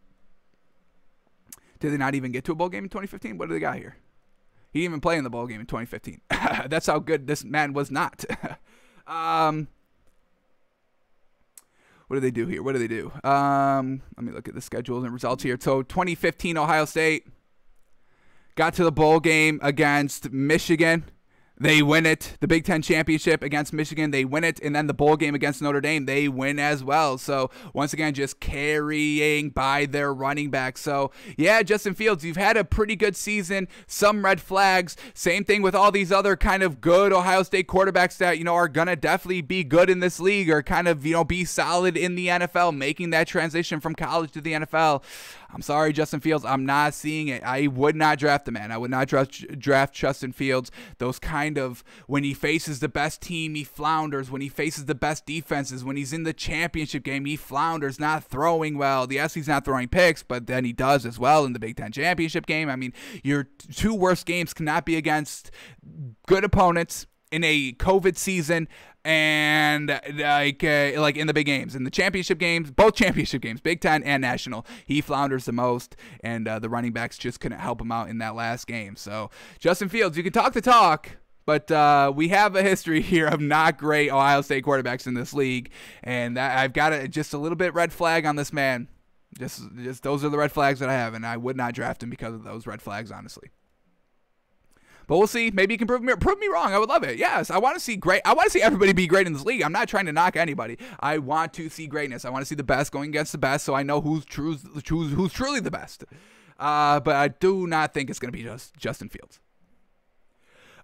did they not even get to a bowl game in 2015? What do they got here? He didn't even play in the bowl game in 2015. That's how good this man was not. um, what do they do here? What do they do? Um, let me look at the schedules and results here. So 2015 Ohio State got to the bowl game against Michigan. They win it. The Big Ten championship against Michigan, they win it. And then the bowl game against Notre Dame, they win as well. So, once again, just carrying by their running back. So, yeah, Justin Fields, you've had a pretty good season. Some red flags. Same thing with all these other kind of good Ohio State quarterbacks that, you know, are to definitely be good in this league or kind of, you know, be solid in the NFL, making that transition from college to the NFL. I'm sorry, Justin Fields. I'm not seeing it. I would not draft the man. I would not draft, draft Justin Fields. Those kind of when he faces the best team, he flounders. When he faces the best defenses, when he's in the championship game, he flounders, not throwing well. Yes, he's not throwing picks, but then he does as well in the Big Ten championship game. I mean, your two worst games cannot be against good opponents in a COVID season and like uh, like in the big games, in the championship games, both championship games, Big Ten and national, he flounders the most, and uh, the running backs just couldn't help him out in that last game. So Justin Fields, you can talk the talk. But uh, we have a history here of not great Ohio State quarterbacks in this league, and I've got a, just a little bit red flag on this man. Just, just those are the red flags that I have, and I would not draft him because of those red flags, honestly. But we'll see. Maybe you can prove me prove me wrong. I would love it. Yes, I want to see great. I want to see everybody be great in this league. I'm not trying to knock anybody. I want to see greatness. I want to see the best going against the best, so I know who's true, who's, who's truly the best. Uh, but I do not think it's going to be just Justin Fields.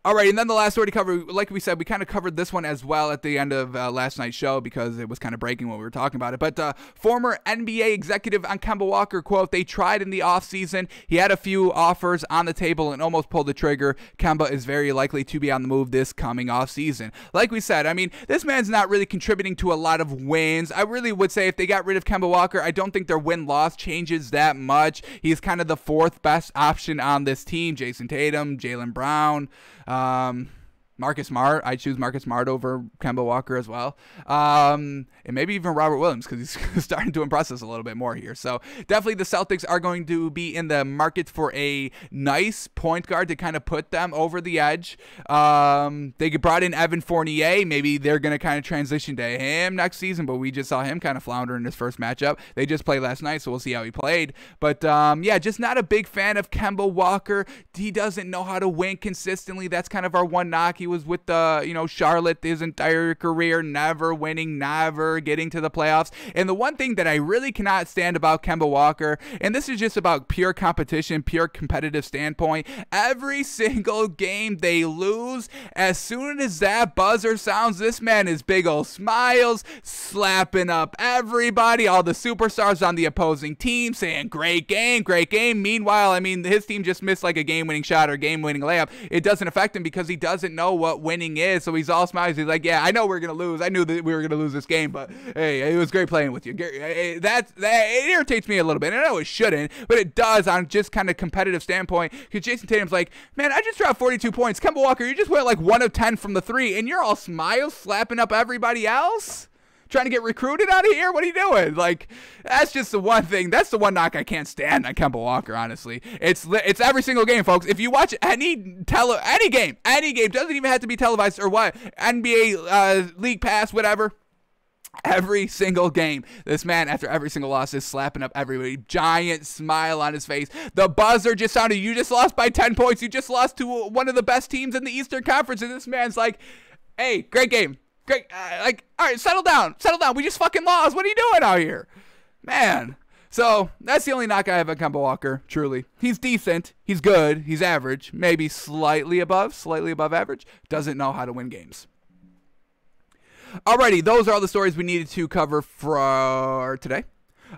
All right, and then the last story to cover, like we said, we kind of covered this one as well at the end of uh, last night's show because it was kind of breaking when we were talking about it. But uh, former NBA executive on Kemba Walker quote: "They tried in the offseason. He had a few offers on the table and almost pulled the trigger. Kemba is very likely to be on the move this coming offseason. Like we said, I mean, this man's not really contributing to a lot of wins. I really would say if they got rid of Kemba Walker, I don't think their win loss changes that much. He's kind of the fourth best option on this team. Jayson Tatum, Jaylen Brown." Um, Marcus Smart. I choose Marcus Smart over Kemba Walker as well. Um, and maybe even Robert Williams because he's starting to impress us a little bit more here. So definitely the Celtics are going to be in the market for a nice point guard to kind of put them over the edge. Um, they brought in Evan Fournier. Maybe they're going to kind of transition to him next season, but we just saw him kind of flounder in his first matchup. They just played last night, so we'll see how he played. But um, yeah, just not a big fan of Kemba Walker. He doesn't know how to win consistently. That's kind of our one knock. He was with the, you know, Charlotte his entire career, never winning, never getting to the playoffs. And the one thing that I really cannot stand about Kemba Walker, and this is just about pure competition, pure competitive standpoint, every single game they lose, as soon as that buzzer sounds, this man is big old smiles, slapping up everybody, all the superstars on the opposing team, saying, great game, great game. Meanwhile, I mean, his team just missed like a game winning shot or game winning layup. It doesn't affect him because he doesn't know what winning is. So he's all smiles. He's like, "Yeah, I know we're gonna lose. I knew that we were gonna lose this game, but hey, it was great playing with you." That that it irritates me a little bit. I know it shouldn't, but it does on just kind of competitive standpoint. Because Jayson Tatum's like, "Man, I just dropped 42 points. Kemba Walker, you just went like one of 10 from the three, and you're all smiles, slapping up everybody else." trying to get recruited out of here? What are you doing? Like, that's just the one thing. That's the one knock I can't stand on Kemba Walker. Honestly, it's it's every single game, folks. If you watch any tele any game, any game doesn't even have to be televised or what NBA uh, League Pass, whatever. Every single game, this man, after every single loss, is slapping up everybody. Giant smile on his face. The buzzer just sounded. You just lost by 10 points. You just lost to one of the best teams in the Eastern Conference. And this man's like, hey, great game. Great. Uh, like, all right, settle down. Settle down. We just fucking lost. What are you doing out here? Man. So that's the only knock I have on Kemba Walker, truly. He's decent. He's good. He's average. Maybe slightly above, slightly above average. Doesn't know how to win games. Alrighty, those are all the stories we needed to cover for today.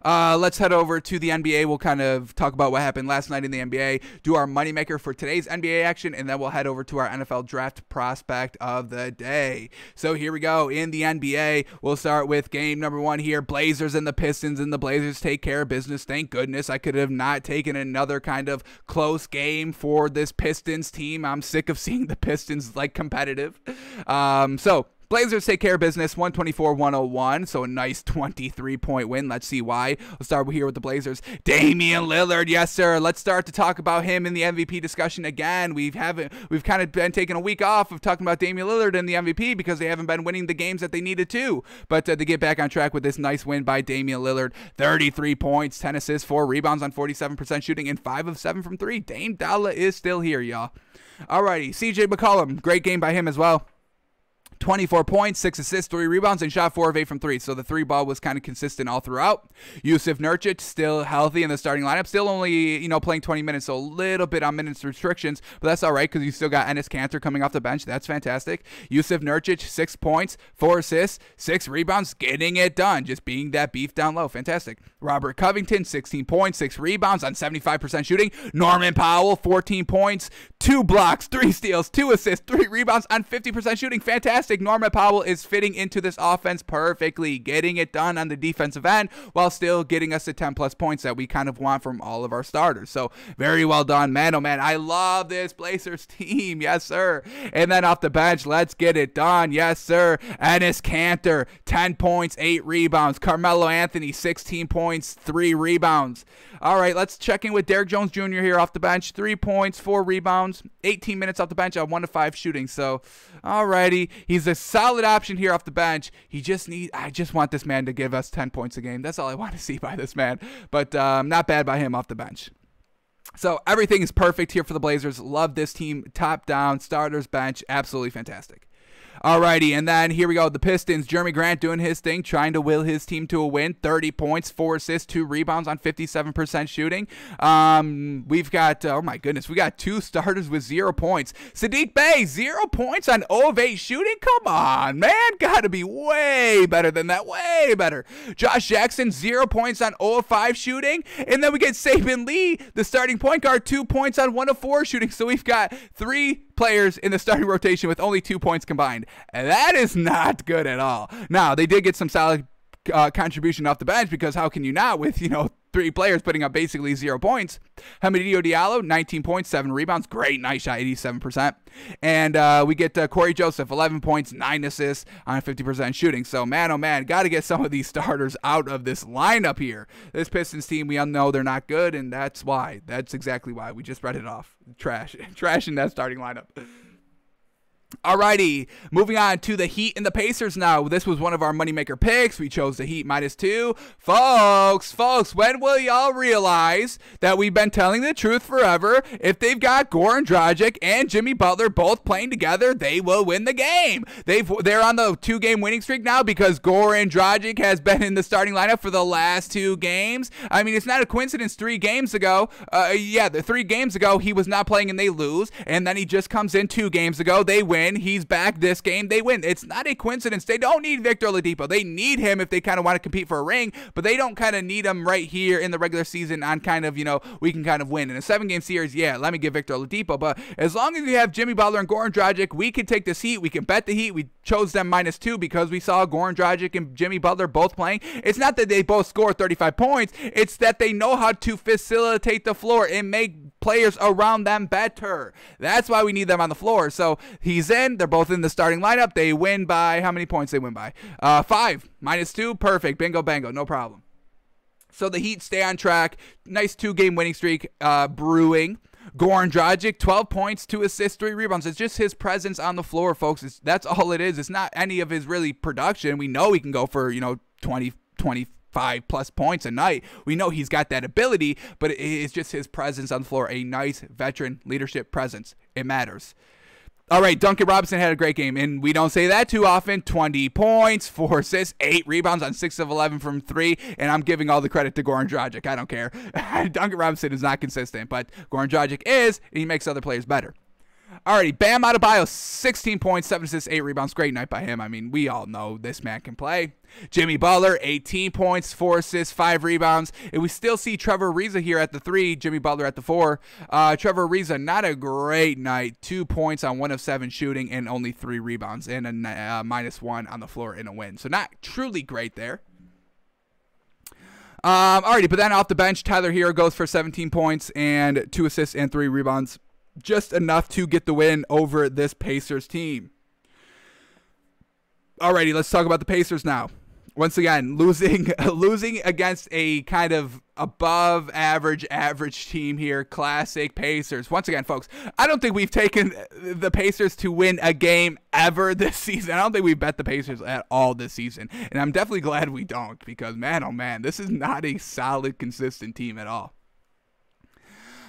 Uh, let's head over to the NBA. We'll kind of talk about what happened last night in the NBA, do our moneymaker for today's NBA action, and then we'll head over to our NFL draft prospect of the day. So here we go. In the NBA, we'll start with game number one here Blazers and the Pistons, and the Blazers take care of business. Thank goodness I could have not taken another kind of close game for this Pistons team. I'm sick of seeing the Pistons like competitive. Um, so Blazers take care of business 124 101, so a nice 23 point win. Let's see why. Let's start here with the Blazers. Damian Lillard, yes, sir. Let's start to talk about him in the MVP discussion again. We've haven't we've kind of been taking a week off of talking about Damian Lillard and the MVP because they haven't been winning the games that they needed to. But uh, they get back on track with this nice win by Damian Lillard 33 points, 10 assists, 4 rebounds on 47% shooting, and 5 of 7 from 3. Dame Dollar is still here, y'all. Alrighty, CJ McCollum, great game by him as well. 24 points, 6 assists, 3 rebounds, and shot 4 of 8 from 3. So the 3 ball was kind of consistent all throughout. Jusuf Nurkic still healthy in the starting lineup. Still only, you know, playing 20 minutes, so a little bit on minutes restrictions. But that's all right because you still got Enes Kanter coming off the bench. That's fantastic. Jusuf Nurkic, 6 points, 4 assists, 6 rebounds, getting it done. Just being that beef down low. Fantastic. Robert Covington, 16 points, 6 rebounds on 75% shooting. Norman Powell, 14 points, 2 blocks, 3 steals, 2 assists, 3 rebounds on 50% shooting. Fantastic fantastic. Norman Powell is fitting into this offense perfectly, getting it done on the defensive end while still getting us the 10 plus points that we kind of want from all of our starters. So very well done, man. Oh man, I love this Blazers team. Yes, sir. And then off the bench, let's get it done. Yes, sir. Enes Kanter, 10 points, 8 rebounds. Carmelo Anthony, 16 points, 3 rebounds. All right, let's check in with Derrick Jones Jr. here off the bench. 3 points, 4 rebounds, 18 minutes off the bench on 1 to 5 shooting. So, alrighty. He's a solid option here off the bench. He just need. I just want this man to give us 10 points a game. That's all I want to see by this man. But um, not bad by him off the bench. So everything is perfect here for the Blazers. Love this team, top down, starters, bench, absolutely fantastic. Alrighty, and then here we go. The Pistons. Jerami Grant doing his thing, trying to will his team to a win. 30 points, 4 assists, 2 rebounds on 57% shooting. Um, we've got, oh my goodness, we got two starters with 0 points. Saddiq Bey, 0 points on 0 of 8 shooting? Come on, man. Gotta be way better than that. Way better. Josh Jackson, 0 points on 0 of 5 shooting. And then we get Saben Lee, the starting point guard, 2 points on 1 of 4 shooting. So we've got three players in the starting rotation with only two points combined. And that is not good at all. Now, they did get some solid uh, contribution off the bench because how can you not with, you know, three players putting up basically zero points. Hamidou Diallo, 19 points, seven rebounds. Great, nice shot, 87%. And uh, we get uh, Cory Joseph, 11 points, nine assists on 50% shooting. So, man, oh man, got to get some of these starters out of this lineup here. This Pistons team, we all know they're not good, and that's why. That's exactly why. We just read it off. Trash. Trash in that starting lineup. Alrighty, moving on to the Heat and the Pacers now. This was one of our moneymaker picks. We chose the Heat minus two. Folks, folks, when will y'all realize that we've been telling the truth forever? If they've got Goran Dragic and Jimmy Butler both playing together, they will win the game. They've they're on the two game winning streak now because Goran Dragic has been in the starting lineup for the last two games. I mean, it's not a coincidence. Three games ago, uh, yeah, the three games ago he was not playing and they lose, and then he just comes in two games ago, they win win. He's back this game. They win. It's not a coincidence. They don't need Victor Oladipo. They need him if they kind of want to compete for a ring, but they don't kind of need him right here in the regular season on kind of, you know, we can kind of win. In a seven game series, yeah, let me give Victor Oladipo. But as long as we have Jimmy Butler and Goran Dragic, we can take this heat. We can bet the heat. We chose them minus two because we saw Goran Dragic and Jimmy Butler both playing. It's not that they both score 35 points, it's that they know how to facilitate the floor and make players around them better. That's why we need them on the floor. So he's in. They're both in the starting lineup. They win by how many points? They win by uh, five minus two. Perfect. Bingo, bango. No problem. So the Heat stay on track. Nice two game winning streak uh, brewing. Goran Dragic, 12 points, 2 assists, 3 rebounds. It's just his presence on the floor, folks. It's, that's all it is. It's not any of his really production. We know he can go for, you know, 20, 25 plus points a night. We know he's got that ability, but it's just his presence on the floor, a nice veteran leadership presence. It matters. All right, Duncan Robinson had a great game, and we don't say that too often. 20 points, 4 assists, 8 rebounds on 6 of 11 from 3, and I'm giving all the credit to Goran Dragic. I don't care. Duncan Robinson is not consistent, but Goran Dragic is, and he makes other players better. Alrighty, Bam Adebayo, 16 points, 7 assists, 8 rebounds. Great night by him. I mean, we all know this man can play. Jimmy Butler, 18 points, 4 assists, 5 rebounds. And we still see Trevor Ariza here at the 3, Jimmy Butler at the 4. Uh, Trevor Ariza, not a great night. 2 points on 1 of 7 shooting and only 3 rebounds and a uh, minus 1 on the floor in a win. So not truly great there. Um, alrighty, but then off the bench, Tyler Herro goes for 17 points and 2 assists and 3 rebounds just enough to get the win over this Pacers team. Alrighty, let's talk about the Pacers now. Once again, losing losing against a kind of above average average team here, classic Pacers. Once again, folks, I don't think we've taken the Pacers to win a game ever this season. I don't think we bet the Pacers at all this season. And I'm definitely glad we don't because man, oh man, this is not a solid consistent team at all.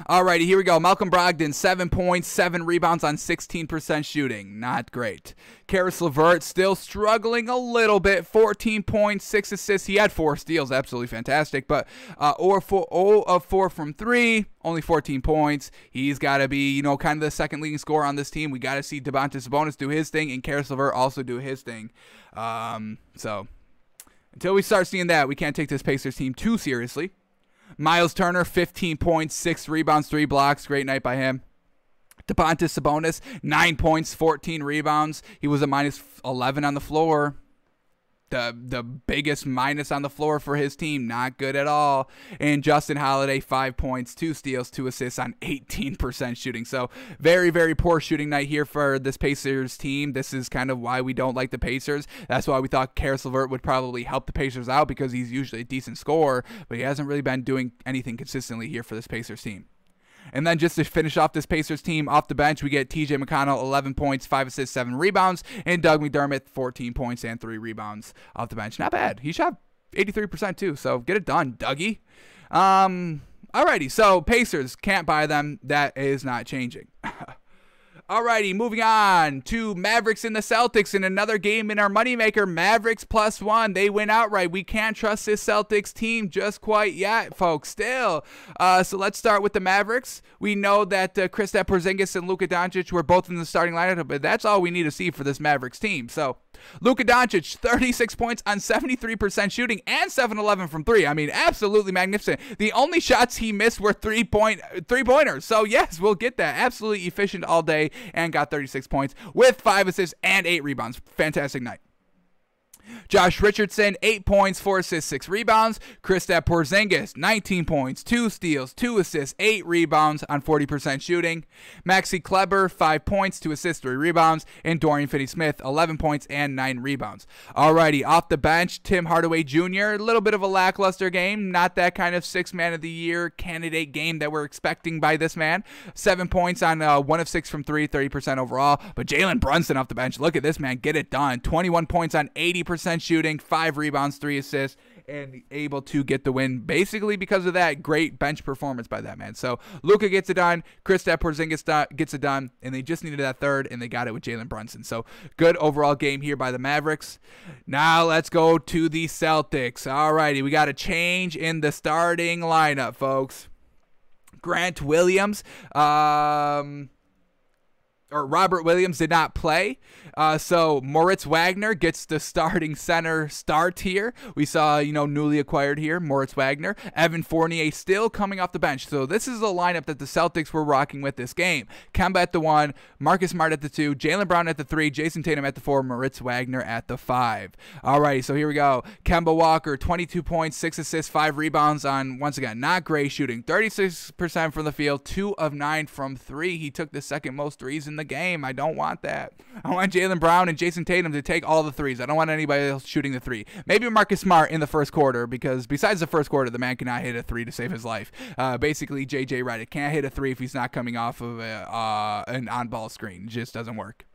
Alrighty, here we go. Malcolm Brogdon, seven points, seven rebounds on 16% shooting. Not great. Caris LeVert still struggling a little bit. 14 points, six assists. He had four steals, absolutely fantastic. But uh, or four, 0 of four from three, only 14 points. He's got to be, you know, kind of the second leading scorer on this team. We got to see Domantas Sabonis do his thing and Caris LeVert also do his thing. Um, so until we start seeing that, we can't take this Pacers team too seriously. Miles Turner, 15 points, 6 rebounds, 3 blocks. Great night by him. Domantas Sabonis, 9 points, 14 rebounds. He was a minus 11 on the floor the the biggest minus on the floor for his team. Not good at all. And Justin Holiday, five points, two steals, two assists on 18% shooting. So very, very poor shooting night here for this Pacers team. This is kind of why we don't like the Pacers. That's why we thought Caris LeVert would probably help the Pacers out because he's usually a decent scorer, but he hasn't really been doing anything consistently here for this Pacers team. And then just to finish off this Pacers team off the bench, we get TJ McConnell, 11 points, 5 assists, 7 rebounds, and Doug McDermott, 14 points and 3 rebounds off the bench. Not bad. He shot 83% too, so get it done, Dougie. Um, alrighty, so Pacers, can't buy them. That is not changing. Alrighty, moving on to Mavericks and the Celtics in another game in our moneymaker. Mavericks plus one. They win outright. We can't trust this Celtics team just quite yet, folks. Still. Uh, so let's start with the Mavericks. We know that uh, Kristaps Porzingis and Luka Doncic were both in the starting lineup, but that's all we need to see for this Mavericks team. So Luka Doncic, 36 points on 73% shooting and 7-11 from three. I mean, absolutely magnificent. The only shots he missed were three point three pointers. So yes, we'll get that. Absolutely efficient all day and got 36 points with five assists and eight rebounds. Fantastic night. Josh Richardson, 8 points, 4 assists, 6 rebounds. Kristaps Porzingis, 19 points, 2 steals, 2 assists, 8 rebounds on 40% shooting. Maxi Kleber, 5 points, 2 assists, 3 rebounds. And Dorian Finney-Smith, 11 points and 9 rebounds. Alrighty, off the bench, Tim Hardaway Jr., a little bit of a lackluster game. Not that kind of 6 man of the year candidate game that we're expecting by this man. 7 points on uh, 1 of 6 from 3, 30% overall. But Jalen Brunson off the bench, look at this man, get it done. 21 points on 80% percent shooting, five rebounds, three assists, and able to get the win basically because of that great bench performance by that man. So Luka gets it done, Kristaps Porzingis gets it done, and they just needed that third, and they got it with Jalen Brunson. So good overall game here by the Mavericks. Now let's go to the Celtics. All righty, we got a change in the starting lineup, folks. Grant Williams. Um, or Robert Williams did not play. Uh, so Moritz Wagner gets the starting center start here. We saw, you know, newly acquired here, Moritz Wagner. Evan Fournier still coming off the bench. So this is the lineup that the Celtics were rocking with this game. Kemba at the one, Marcus Smart at the two, Jaylen Brown at the three, Jayson Tatum at the four, Moritz Wagner at the five. All right, so here we go. Kemba Walker, 22 points, six assists, five rebounds on, once again, not great shooting. 36% from the field, two of nine from three. He took the second most threes in the game. I don't want that. I want Jaylen Brown and Jayson Tatum to take all the threes. I don't want anybody else shooting the three. Maybe Marcus Smart in the first quarter because besides the first quarter, the man cannot hit a three to save his life. Uh, basically, JJ Redick can't hit a three if he's not coming off of a, uh, an on-ball screen. It just doesn't work.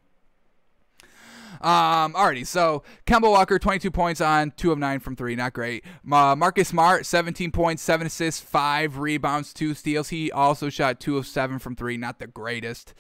Um, alrighty, so Kemba Walker, 22 points on two of nine from three, not great. Uh, Marcus Smart, 17 points, seven assists, five rebounds, two steals. He also shot two of seven from three, not the greatest.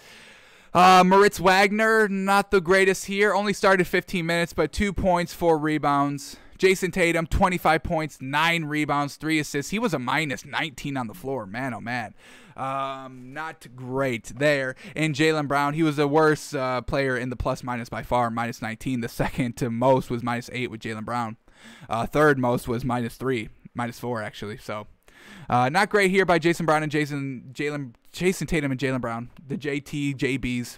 Uh, Moritz Wagner, not the greatest here. Only started 15 minutes, but two points, four rebounds. Jayson Tatum, 25 points, nine rebounds, three assists. He was a minus 19 on the floor. Man, oh man. Um, not great there. And Jaylen Brown, he was the worst uh, player in the plus minus by far, minus 19. The second to most was minus eight with Jaylen Brown. Uh, third most was minus three, minus four actually. So uh, not great here by Jason Brown and Jason Jalen Jayson Tatum and Jaylen Brown, the JT JBs.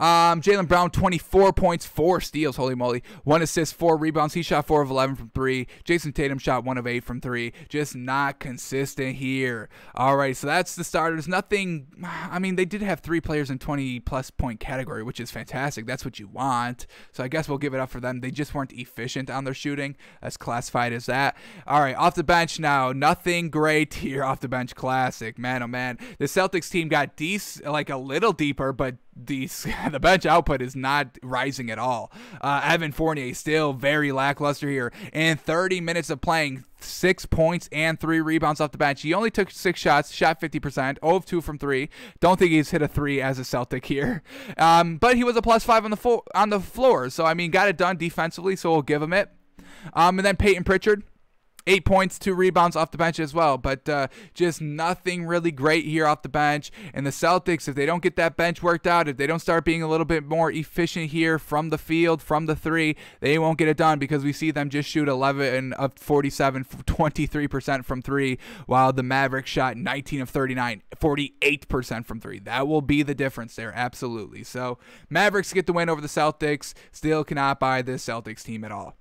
Um, Jaylen Brown, 24 points, four steals. Holy moly. One assist, four rebounds. He shot four of 11 from three. Jayson Tatum shot one of eight from three. Just not consistent here. All right, so that's the starters. Nothing, I mean, they did have three players in 20 plus point category, which is fantastic. That's what you want. So I guess we'll give it up for them. They just weren't efficient on their shooting, as classified as that. All right, off the bench now. Nothing great here off the bench. Classic. Man, oh man. The Celtics team got like a little deeper, but the the bench output is not rising at all. Uh, Evan Fournier still very lackluster here. In 30 minutes of playing, six points and three rebounds off the bench. He only took six shots, shot 50%, 0 of 2 from three. Don't think he's hit a three as a Celtic here. Um, but he was a plus five on the fo- on the floor. So I mean, got it done defensively. So we'll give him it. Um, and then Payton Pritchard eight points, two rebounds off the bench as well. But uh, just nothing really great here off the bench. And the Celtics, if they don't get that bench worked out, if they don't start being a little bit more efficient here from the field, from the three, they won't get it done because we see them just shoot 11 of 47, 23% from three, while the Mavericks shot 19 of 39, 48% from three. That will be the difference there, absolutely. So Mavericks get the win over the Celtics. Still cannot buy this Celtics team at all.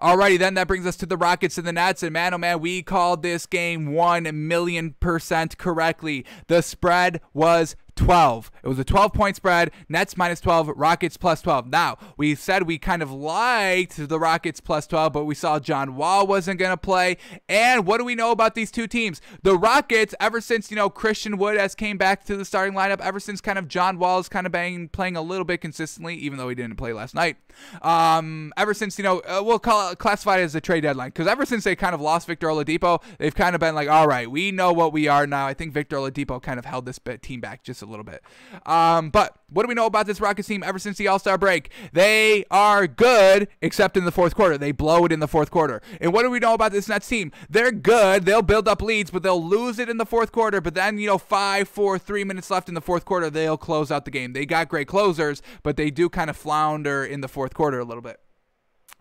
Alrighty, then that brings us to the Rockets and the Nets. And man, oh man, we called this game 1 million percent correctly. The spread was 12. It was a 12 point spread. Nets minus 12, Rockets plus 12. Now, we said we kind of liked the Rockets plus 12, but we saw John Wall wasn't going to play. And what do we know about these two teams? The Rockets, ever since, you know, Christian Wood has came back to the starting lineup, ever since kind of John Wall is kind of been playing a little bit consistently, even though he didn't play last night. Um, ever since, you know, uh, we'll call it classified as a trade deadline, because ever since they kind of lost Victor Oladipo, they've kind of been like, all right, we know what we are now. I think Victor Oladipo kind of held this team back just a little bit. Um, but what do we know about this Rockets team ever since the All Star break? They are good, except in the fourth quarter. They blow it in the fourth quarter. And what do we know about this Nets team? They're good. They'll build up leads, but they'll lose it in the fourth quarter. But then, you know, five, four, three minutes left in the fourth quarter, they'll close out the game. They got great closers, but they do kind of flounder in the fourth quarter a little bit.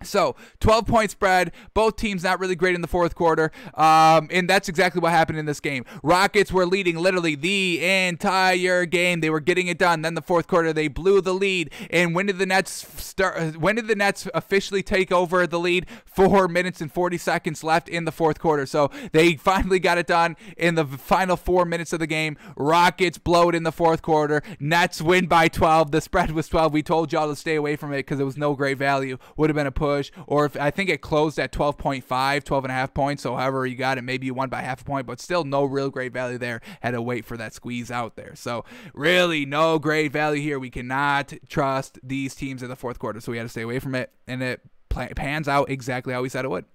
So, 12 point spread. Both teams not really great in the fourth quarter. Um, and that's exactly what happened in this game. Rockets were leading literally the entire game. They were getting it done. Then the fourth quarter, they blew the lead. And when did the Nets start? When did the Nets officially take over the lead? Four minutes and 40 seconds left in the fourth quarter. So they finally got it done in the final four minutes of the game. Rockets blow it in the fourth quarter. Nets win by 12. The spread was 12. We told y'all to stay away from it because it was no great value. Would have been a push push, or if I think it closed at 12.5, 12 and a half points. So however you got it, maybe you won by half a point, but still no real great value there. Had to wait for that squeeze out there. So really no great value here. We cannot trust these teams in the fourth quarter, so we had to stay away from it, and it pans out exactly how we said it would.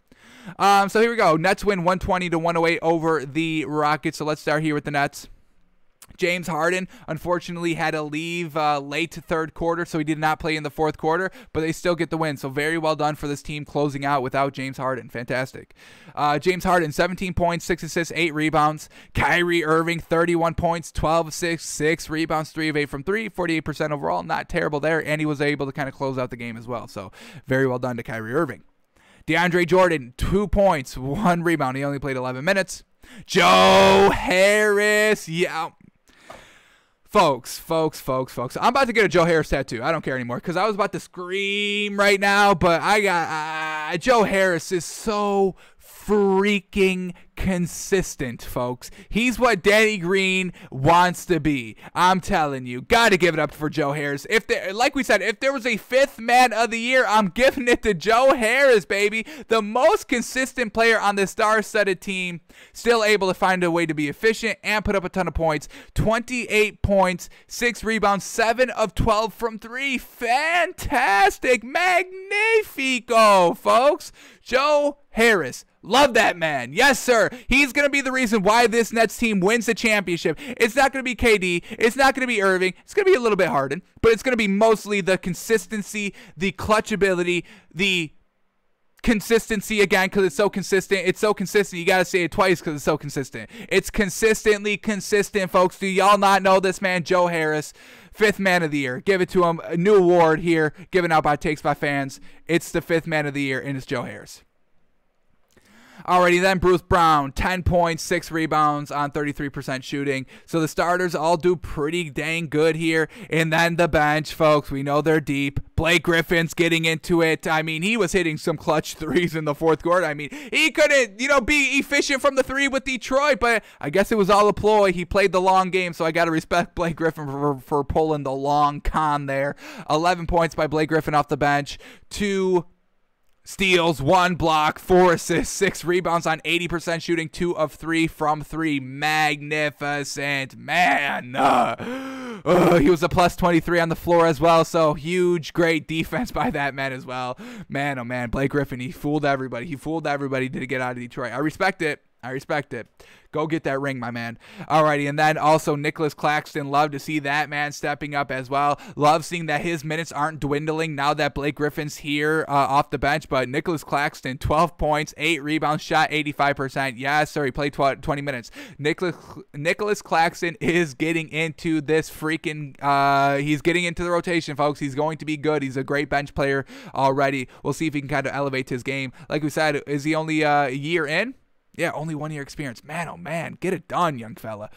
Um, so here we go. Nets win 120 to 108 over the Rockets. So let's start here with the Nets. James Harden unfortunately had to leave uh, late third quarter, so he did not play in the fourth quarter, but they still get the win. So very well done for this team closing out without James Harden. Fantastic. Uh, James Harden, 17 points, 6 assists, 8 rebounds. Kyrie Irving, 31 points, 12 assists, 6 rebounds, 3 of 8 from 3, 48% overall. Not terrible there, and he was able to kind of close out the game as well. So very well done to Kyrie Irving. DeAndre Jordan, 2 points, 1 rebound. He only played 11 minutes. Joe Harris, yeah folks, folks, folks, folks. I'm about to get a Joe Harris tattoo. I don't care anymore because I was about to scream right now, but I got uh, Joe Harris is so freaking consistent, folks. He's what Danny Green wants to be. I'm telling you, got to give it up for Joe Harris. If there, like we said, if there was a fifth man of the year, I'm giving it to Joe Harris, baby. The most consistent player on the star-studded team, still able to find a way to be efficient and put up a ton of points. 28 points, six rebounds, seven of 12 from three. Fantastic, magnifico, folks. Joe Harris Love that man. Yes, sir. He's going to be the reason why this Nets team wins the championship. It's not going to be KD. It's not going to be Irving. It's going to be a little bit Harden, but it's going to be mostly the consistency, the clutch ability, the consistency again because it's so consistent. It's so consistent. You got to say it twice because it's so consistent. It's consistently consistent, folks. Do y'all not know this man, Joe Harris? Fifth man of the year. Give it to him. A new award here given out by Takes by Fans. It's the fifth man of the year, and it's Joe Harris. Alrighty, then Bruce Brown, 10 points, 6 rebounds on 33% shooting. So the starters all do pretty dang good here. And then the bench, folks, we know they're deep. Blake Griffin's getting into it. I mean, he was hitting some clutch threes in the fourth quarter. I mean, he couldn't, you know, be efficient from the three with Detroit, but I guess it was all a ploy. He played the long game, so I got to respect Blake Griffin for, for pulling the long con there. 11 points by Blake Griffin off the bench. Two steals, one block, four assists, six rebounds on 80% shooting, two of three from three. Magnificent, man. Uh, uh, he was a plus 23 on the floor as well, so huge, great defense by that man as well. Man, oh man, Blake Griffin, he fooled everybody. He fooled everybody to get out of Detroit. I respect it. I respect it. Go get that ring, my man. Alrighty, and then also Nicholas Claxton. Love to see that man stepping up as well. Love seeing that his minutes aren't dwindling now that Blake Griffin's here uh, off the bench. But Nicholas Claxton, 12 points, 8 rebounds, shot 85%. Yes, sir, he played 20 minutes. Nicholas Nicholas Claxton is getting into this freaking. Uh, he's getting into the rotation, folks. He's going to be good. He's a great bench player already. We'll see if he can kind of elevate his game. Like we said, is he only uh, a year in? Yeah, only one year experience. Man, oh man, get it done, young fella.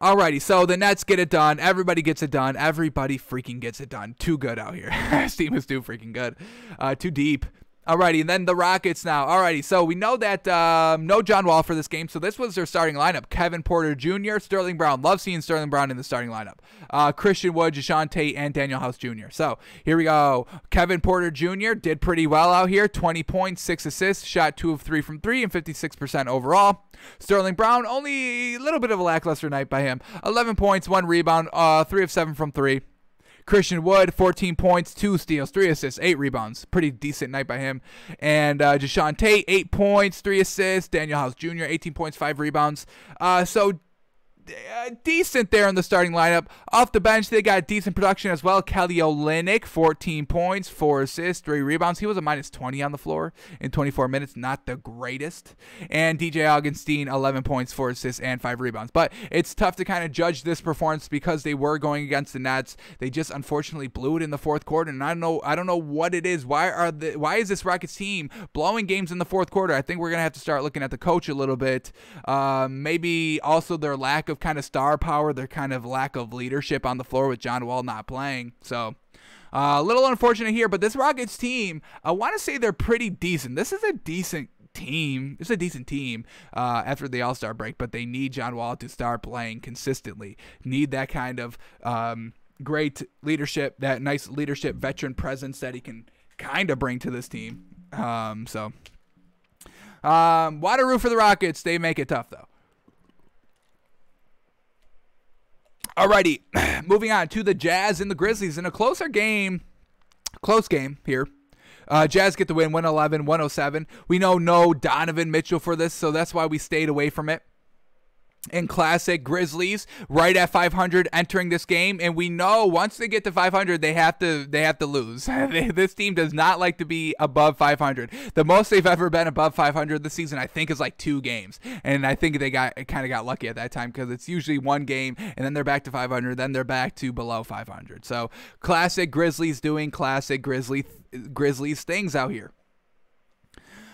Alrighty, so the Nets get it done. Everybody gets it done. Everybody freaking gets it done. Too good out here. this team is too freaking good. Uh, too deep. Alrighty, and then the Rockets now. Alrighty, so we know that um, no John Wall for this game, so this was their starting lineup. Kevin Porter Jr., Sterling Brown. Love seeing Sterling Brown in the starting lineup. Uh, Christian Wood, Jae'Sean Tate, and Danuel House Jr. So here we go. Kevin Porter Jr. did pretty well out here. 20 points, 6 assists, shot 2 of 3 from 3, and 56% overall. Sterling Brown, only a little bit of a lackluster night by him. 11 points, 1 rebound, uh, 3 of 7 from 3. Christian Wood, 14 points, two steals, three assists, eight rebounds. Pretty decent night by him. And uh, Tate, eight points, three assists. Danuel House Jr., 18 points, five rebounds. Uh, so decent there in the starting lineup. Off the bench, they got decent production as well. Kelly Olynyk, 14 points, 4 assists, 3 rebounds. He was a minus 20 on the floor in 24 minutes. Not the greatest. And DJ Augustin, 11 points, 4 assists, and 5 rebounds. But it's tough to kind of judge this performance because they were going against the Nets. They just unfortunately blew it in the fourth quarter. And I don't know, I don't know what it is. Why are the why is this Rockets team blowing games in the fourth quarter? I think we're gonna have to start looking at the coach a little bit. Uh, maybe also their lack of of kind of star power, their kind of lack of leadership on the floor with John Wall not playing. So uh, a little unfortunate here, but this Rockets team, I want to say they're pretty decent. This is a decent team. It's a decent team uh, after the All Star break, but they need John Wall to start playing consistently. Need that kind of um, great leadership, that nice leadership veteran presence that he can kind of bring to this team. Um, so, um, Waterloo for the Rockets. They make it tough though. Alrighty, moving on to the Jazz and the Grizzlies in a closer game. Close game here. Uh, Jazz get the win 111 107. We know no Donovan Mitchell for this, so that's why we stayed away from it. In classic Grizzlies right at 500 entering this game and we know once they get to 500 they have to they have to lose. this team does not like to be above 500. The most they've ever been above 500 this season I think is like 2 games. And I think they got kind of got lucky at that time cuz it's usually one game and then they're back to 500 then they're back to below 500. So classic Grizzlies doing classic Grizzly Grizzlies things out here.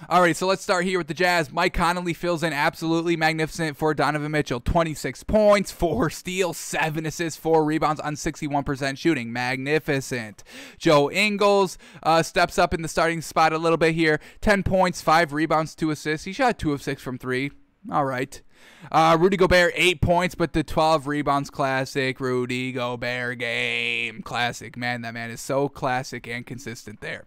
All right, so let's start here with the Jazz. Mike Conley fills in absolutely magnificent for Donovan Mitchell. 26 points, 4 steals, 7 assists, 4 rebounds on 61% shooting. Magnificent. Joe Ingles uh, steps up in the starting spot a little bit here. 10 points, 5 rebounds, 2 assists. He shot 2 of 6 from 3. All right. Uh, Rudy Gobert, eight points, but the 12 rebounds classic. Rudy Gobert game. Classic. Man, that man is so classic and consistent there.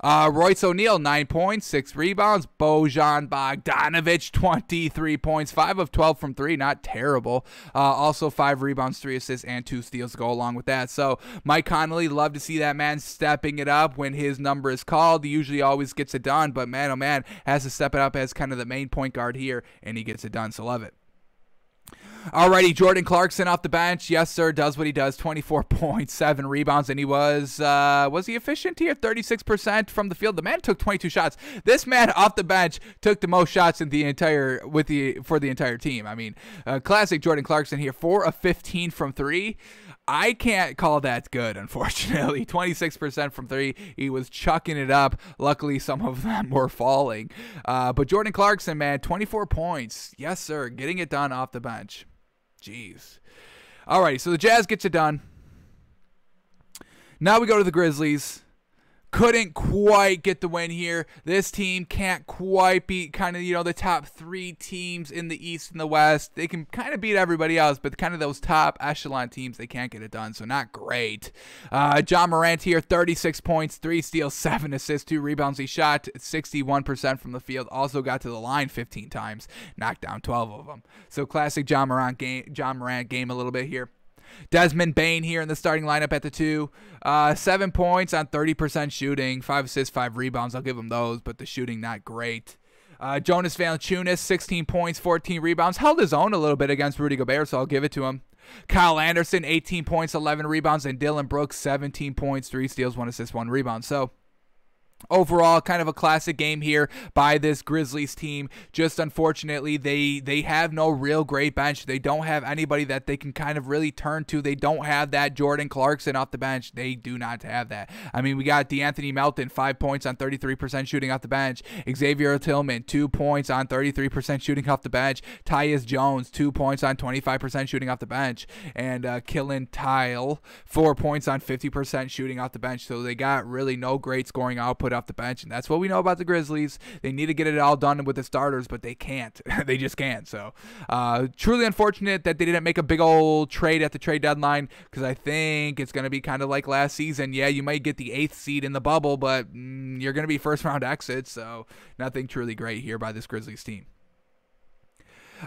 Uh, Royce O'Neale, 9 points, 6 rebounds. Bojan Bogdanovic, 23 points, 5 of 12 from 3. Not terrible. Uh, also, 5 rebounds, 3 assists, and 2 steals to go along with that. So, Mike Conley, love to see that man stepping it up when his number is called. He usually always gets it done, but man, oh man, has to step it up as kind of the main point guard here, and he gets it done. So, love it. Alrighty, Jordan Clarkson off the bench. Yes, sir, does what he does. 24.7 rebounds, and he was uh, was he efficient here? 36% from the field. The man took 22 shots. This man off the bench took the most shots in the entire with the for the entire team. I mean, uh, classic Jordan Clarkson here. Four of 15 from three. I can't call that good, unfortunately. 26% from three. He was chucking it up. Luckily, some of them were falling. Uh, but Jordan Clarkson, man, 24 points. Yes, sir. Getting it done off the bench. Jeez. Alrighty, so the Jazz gets it done. Now we go to the Grizzlies couldn't quite get the win here. This team can't quite beat kind of, you know, the top three teams in the East and the West. They can kind of beat everybody else, but kind of those top echelon teams, they can't get it done. So not great. Uh, Ja Morant here, 36 points, three steals, seven assists, two rebounds. He shot 61% from the field. Also got to the line 15 times, knocked down 12 of them. So classic John Morant game, Ja Morant game a little bit here. Desmond Bane here in the starting lineup at the two. Uh, seven points on 30% shooting, five assists, five rebounds. I'll give him those, but the shooting not great. Uh, Jonas Valanciunas, 16 points, 14 rebounds. Held his own a little bit against Rudy Gobert, so I'll give it to him. Kyle Anderson, 18 points, 11 rebounds, and Dillon Brooks, 17 points, 3 steals, 1 assist, 1 rebound. So overall kind of a classic game here by this grizzlies team. Just unfortunately they they have no real great bench. They don't have anybody that they can kind of really turn to. They don't have that jordan clarkson off the bench. They do not have that. I mean we got de'anthony melton five points on 33% shooting off the bench. Xavier tillman two points on 33% shooting off the bench. Tyus jones two points on 25% shooting off the bench. And uh, Killian Tillie four points on 50% shooting off the bench. So they got really no great scoring output off the bench, and that's what we know about the Grizzlies. They need to get it all done with the starters, but they can't. they just can't. So, uh, truly unfortunate that they didn't make a big old trade at the trade deadline because I think it's going to be kind of like last season. Yeah, you might get the eighth seed in the bubble, but mm, you're going to be first round exit. So, nothing truly great here by this Grizzlies team.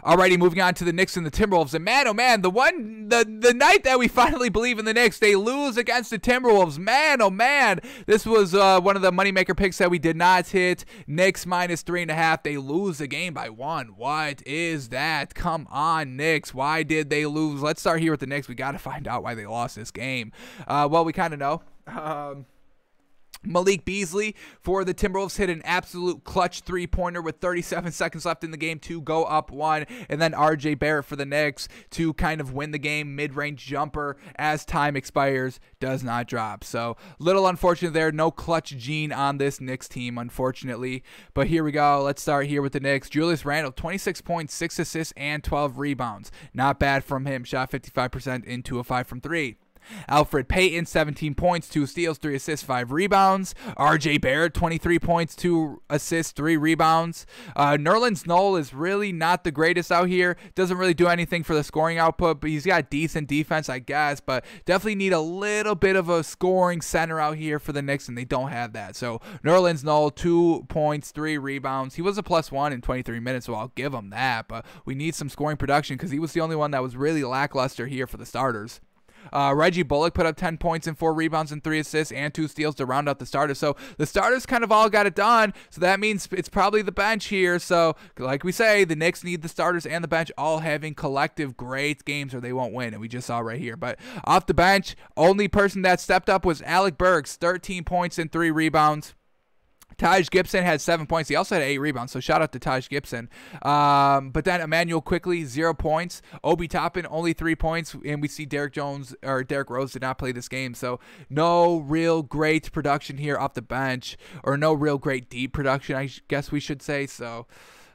Alrighty, moving on to the Knicks and the Timberwolves. And man, oh man, the one the the night that we finally believe in the Knicks, they lose against the Timberwolves. Man, oh man, this was uh, one of the moneymaker picks that we did not hit. Knicks minus three and a half. They lose the game by one. What is that? Come on, Knicks. Why did they lose? Let's start here with the Knicks. We got to find out why they lost this game. Uh, well, we kind of know. Um, Malik Beasley for the Timberwolves hit an absolute clutch three pointer with 37 seconds left in the game to go up one. And then RJ Barrett for the Knicks to kind of win the game. Mid range jumper as time expires does not drop. So, little unfortunate there. No clutch gene on this Knicks team, unfortunately. But here we go. Let's start here with the Knicks. Julius Randle, 26 points, 6 assists, and 12 rebounds. Not bad from him. Shot 55% into a 5 from 3. Elfrid Payton, 17 points, 2 steals, 3 assists, 5 rebounds. RJ Barrett, 23 points, 2 assists, 3 rebounds. Uh, Nerlens Noel is really not the greatest out here. Doesn't really do anything for the scoring output, but he's got decent defense, I guess. But definitely need a little bit of a scoring center out here for the Knicks, and they don't have that. So Nerlens Noel, 2 points, 3 rebounds. He was a plus 1 in 23 minutes, so I'll give him that. But we need some scoring production because he was the only one that was really lackluster here for the starters. Uh, Reggie Bullock put up 10 points and four rebounds and three assists and two steals to round out the starters. So the starters kind of all got it done. So that means it's probably the bench here. So, like we say, the Knicks need the starters and the bench all having collective great games or they won't win. And we just saw right here. But off the bench, only person that stepped up was Alec Burks, 13 points and three rebounds. Taj Gibson had seven points. He also had eight rebounds, so shout out to Taj Gibson. Um, but then Immanuel Quickley zero points. Obi Toppin, only three points. And we see Derrick Jones or Derrick Rose did not play this game. So no real great production here off the bench, or no real great deep production, I guess we should say. So.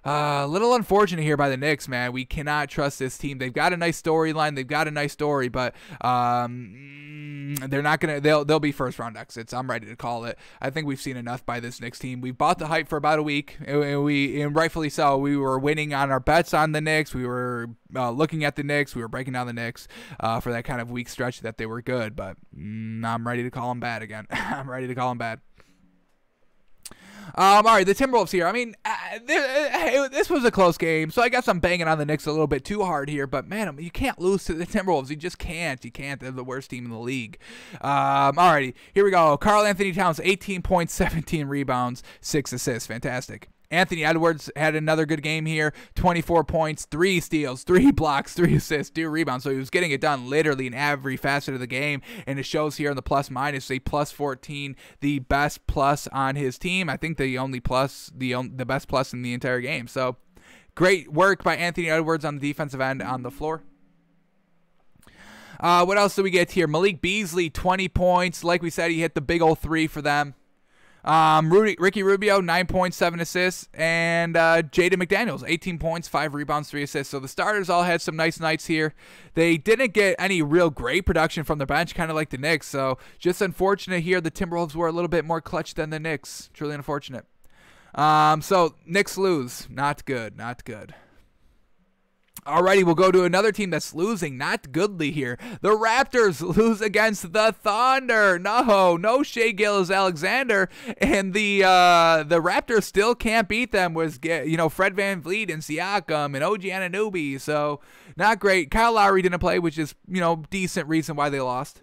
Uh, a little unfortunate here by the Knicks, man. We cannot trust this team. They've got a nice storyline. They've got a nice story, but um, they're not gonna. They'll they'll be first round exits. I'm ready to call it. I think we've seen enough by this Knicks team. We bought the hype for about a week, and we and rightfully so. We were winning on our bets on the Knicks. We were uh, looking at the Knicks. We were breaking down the Knicks uh, for that kind of weak stretch that they were good. But mm, I'm ready to call them bad again. I'm ready to call them bad. Um, all right, the Timberwolves here. I mean, uh, uh this was a close game, so I guess I'm banging on the Knicks a little bit too hard here. But man, you can't lose to the Timberwolves. You just can't. You can't. They're the worst team in the league. Um, all righty, here we go. Karl-Anthony Towns, 18 points, 17 rebounds, six assists. Fantastic. Anthony Edwards had another good game here 24 points, three steals, three blocks, three assists, two rebounds. So he was getting it done literally in every facet of the game. And it shows here in the plus minus a plus 14, the best plus on his team. I think the only plus, the, the best plus in the entire game. So great work by Anthony Edwards on the defensive end on the floor. Uh, what else do we get here? Malik Beasley, 20 points. Like we said, he hit the big old three for them. Um, Rudy, Ricky Rubio, 9.7 assists, and uh, Jaden McDaniels, 18 points, 5 rebounds, 3 assists. So the starters all had some nice nights here. They didn't get any real great production from the bench, kind of like the Knicks. So just unfortunate here. The Timberwolves were a little bit more clutch than the Knicks. Truly unfortunate. Um, so Knicks lose. Not good. Not good. Alrighty, we'll go to another team that's losing, not goodly here. The Raptors lose against the Thunder. No, no Shai Gilgeous-Alexander, and the uh, the Raptors still can't beat them with you know Fred VanVleet and Siakam and OG Anunoby. So not great. Kyle Lowry didn't play, which is you know decent reason why they lost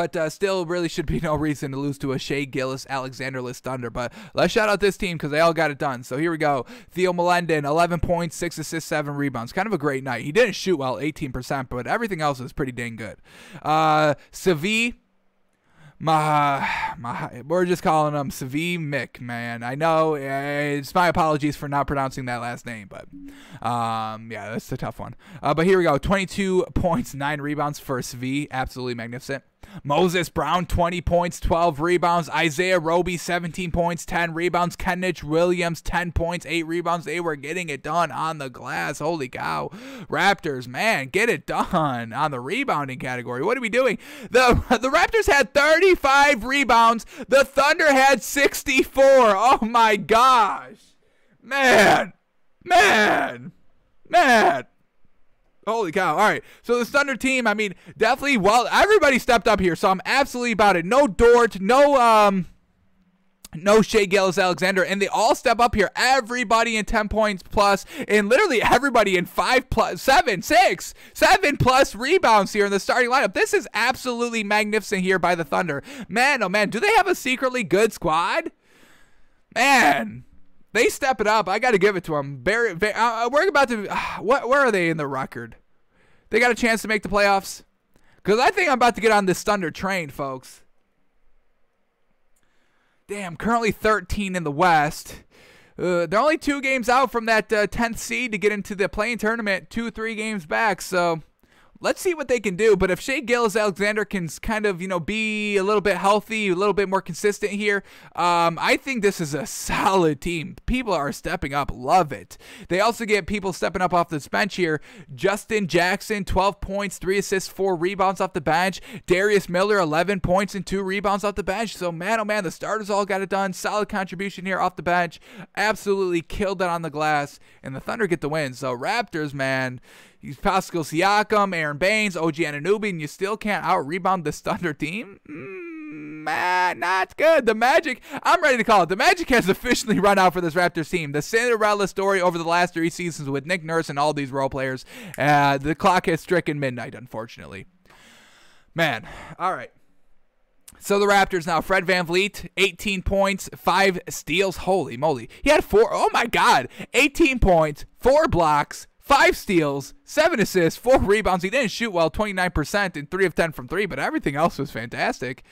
but uh, still really should be no reason to lose to a Shai Gilgeous-Alexanderless Thunder. But let's shout out this team because they all got it done. So here we go. Theo Maledon, 11 points, 6 assists, 7 rebounds. Kind of a great night. He didn't shoot well, 18%, but everything else is pretty dang good. Uh, Savi, my, my, we're just calling him Savi Mick, man. I know eh, it's my apologies for not pronouncing that last name, but um, yeah, that's a tough one. Uh, but here we go 22 points, 9 rebounds for Savi. Absolutely magnificent. Moses Brown, 20 points, 12 rebounds. Isaiah Roby, 17 points, 10 rebounds. Kenrich Williams, 10 points, 8 rebounds. They were getting it done on the glass. Holy cow. Raptors, man, get it done on the rebounding category. What are we doing? The, the Raptors had 35 rebounds. The Thunder had 64. Oh my gosh. Man. Man. Man. Holy cow. All right. So the Thunder team, I mean, definitely well everybody stepped up here, so I'm absolutely about it. No Dort, no um no Shai Gilgeous-Alexander, and they all step up here. Everybody in 10 points plus, and literally everybody in 5 plus, plus, seven, six, seven plus rebounds here in the starting lineup. This is absolutely magnificent here by the Thunder. Man, oh man, do they have a secretly good squad? Man, they step it up. I got to give it to them. Uh, uh, we're about to. Uh, what? Where are they in the record? They got a chance to make the playoffs. Because I think I'm about to get on this Thunder train, folks. Damn, currently 13 in the West. Uh, they're only two games out from that uh, 10th seed to get into the playing tournament. Two, three games back. So let's see what they can do. But if Shai Gilgeous-Alexander can kind of, you know, be a little bit healthy, a little bit more consistent here, um, I think this is a solid team. People are stepping up. Love it. They also get people stepping up off this bench here. Justin Jackson, 12 points, 3 assists, 4 rebounds off the bench. Darius Miller, 11 points and 2 rebounds off the bench. So, man, oh man, the starters all got it done. Solid contribution here off the bench. Absolutely killed it on the glass. And the Thunder get the win. So, Raptors, man, He's Pascal Siakam, Aron Baynes, OG Anunoby, and you still can't out rebound this Thunder team? Mm, not good. The Magic, I'm ready to call it. The Magic has officially run out for this Raptors team. The Cinderella story over the last three seasons with Nick Nurse and all these role players. Uh, the clock has stricken midnight, unfortunately. Man, all right. So the Raptors now, Fred Van VanVleet, 18 points, 5 steals. Holy moly. He had 4, oh my God, 18 points, 4 blocks, 5 steals, 7 assists, 4 rebounds. He didn't shoot well, 29% and 3 of 10 from 3, but everything else was fantastic.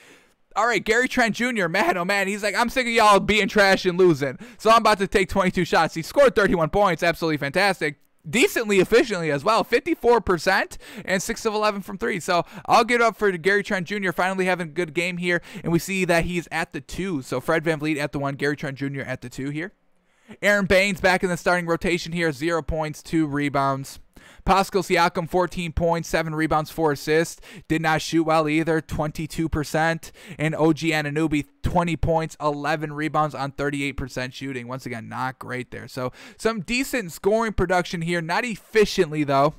All right, Gary Trent Jr., man, oh man, he's like, I'm sick of y'all being trash and losing. So I'm about to take 22 shots. He scored 31 points, absolutely fantastic decently efficiently as well 54% and 6 of 11 from 3 so i'll get up for gary trent jr finally having a good game here and we see that he's at the 2 so fred vanvleet at the 1 gary trent jr at the 2 here Aron Baynes back in the starting rotation here, zero points, two rebounds. Pascal Siakam, 14 points, 7 rebounds, 4 assists. Did not shoot well either, 22%. And OG Anunoby, 20 points, 11 rebounds on 38% shooting. Once again, not great there. So some decent scoring production here, not efficiently though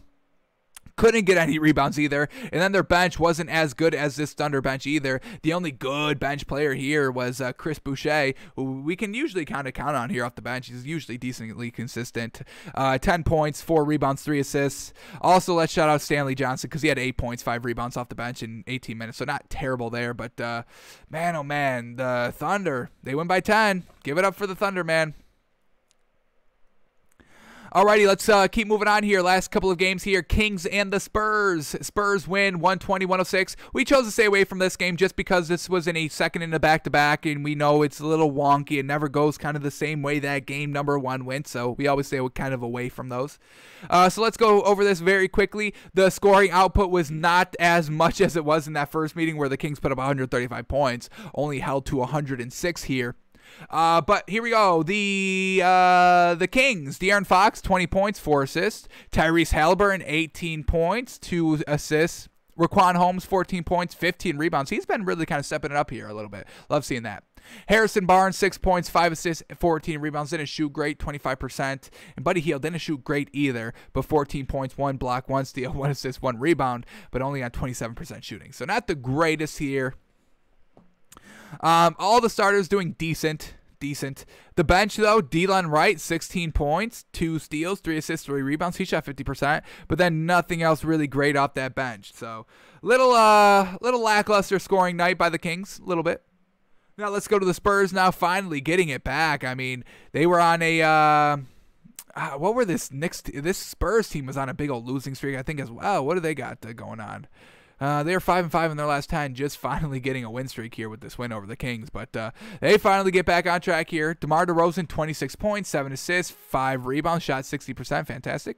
couldn't get any rebounds either. And then their bench wasn't as good as this Thunder bench either. The only good bench player here was uh, Chris Boucher, who we can usually kind of count on here off the bench. He's usually decently consistent. Uh, 10 points, 4 rebounds, 3 assists. Also, let's shout out Stanley Johnson because he had 8 points, 5 rebounds off the bench in 18 minutes. So not terrible there. But uh, man, oh man, the Thunder, they win by 10. Give it up for the Thunder, man. Alrighty, let's uh, keep moving on here. Last couple of games here. Kings and the Spurs. Spurs win 120 106. We chose to stay away from this game just because this was in a second in a back to back, and we know it's a little wonky. It never goes kind of the same way that game number one went, so we always stay kind of away from those. Uh, so let's go over this very quickly. The scoring output was not as much as it was in that first meeting where the Kings put up 135 points, only held to 106 here. Uh, but here we go. The uh, the Kings. De'Aaron Fox, 20 points, 4 assists. Tyrese Haliburton, 18 points, 2 assists. Richaun Holmes, 14 points, 15 rebounds. He's been really kind of stepping it up here a little bit. Love seeing that. Harrison Barnes, 6 points, 5 assists, 14 rebounds. Didn't shoot great, 25%. And Buddy Hield didn't shoot great either, but 14 points, 1 block, 1 steal, 1 assist, 1 rebound, but only on 27% shooting. So not the greatest here. Um, all the starters doing decent. Decent. The bench, though, Delon Wright, 16 points, 2 steals, 3 assists, 3 rebounds. He shot 50%, but then nothing else really great off that bench. So, little uh little lackluster scoring night by the Kings, a little bit. Now, let's go to the Spurs now, finally getting it back. I mean, they were on a. Uh, uh, what were this Knicks? This Spurs team was on a big old losing streak, I think, as well. What do they got uh, going on? Uh, they are five and five in their last ten, just finally getting a win streak here with this win over the Kings. But uh, they finally get back on track here. DeMar DeRozan, 26 points, seven assists, five rebounds, shot 60%, fantastic.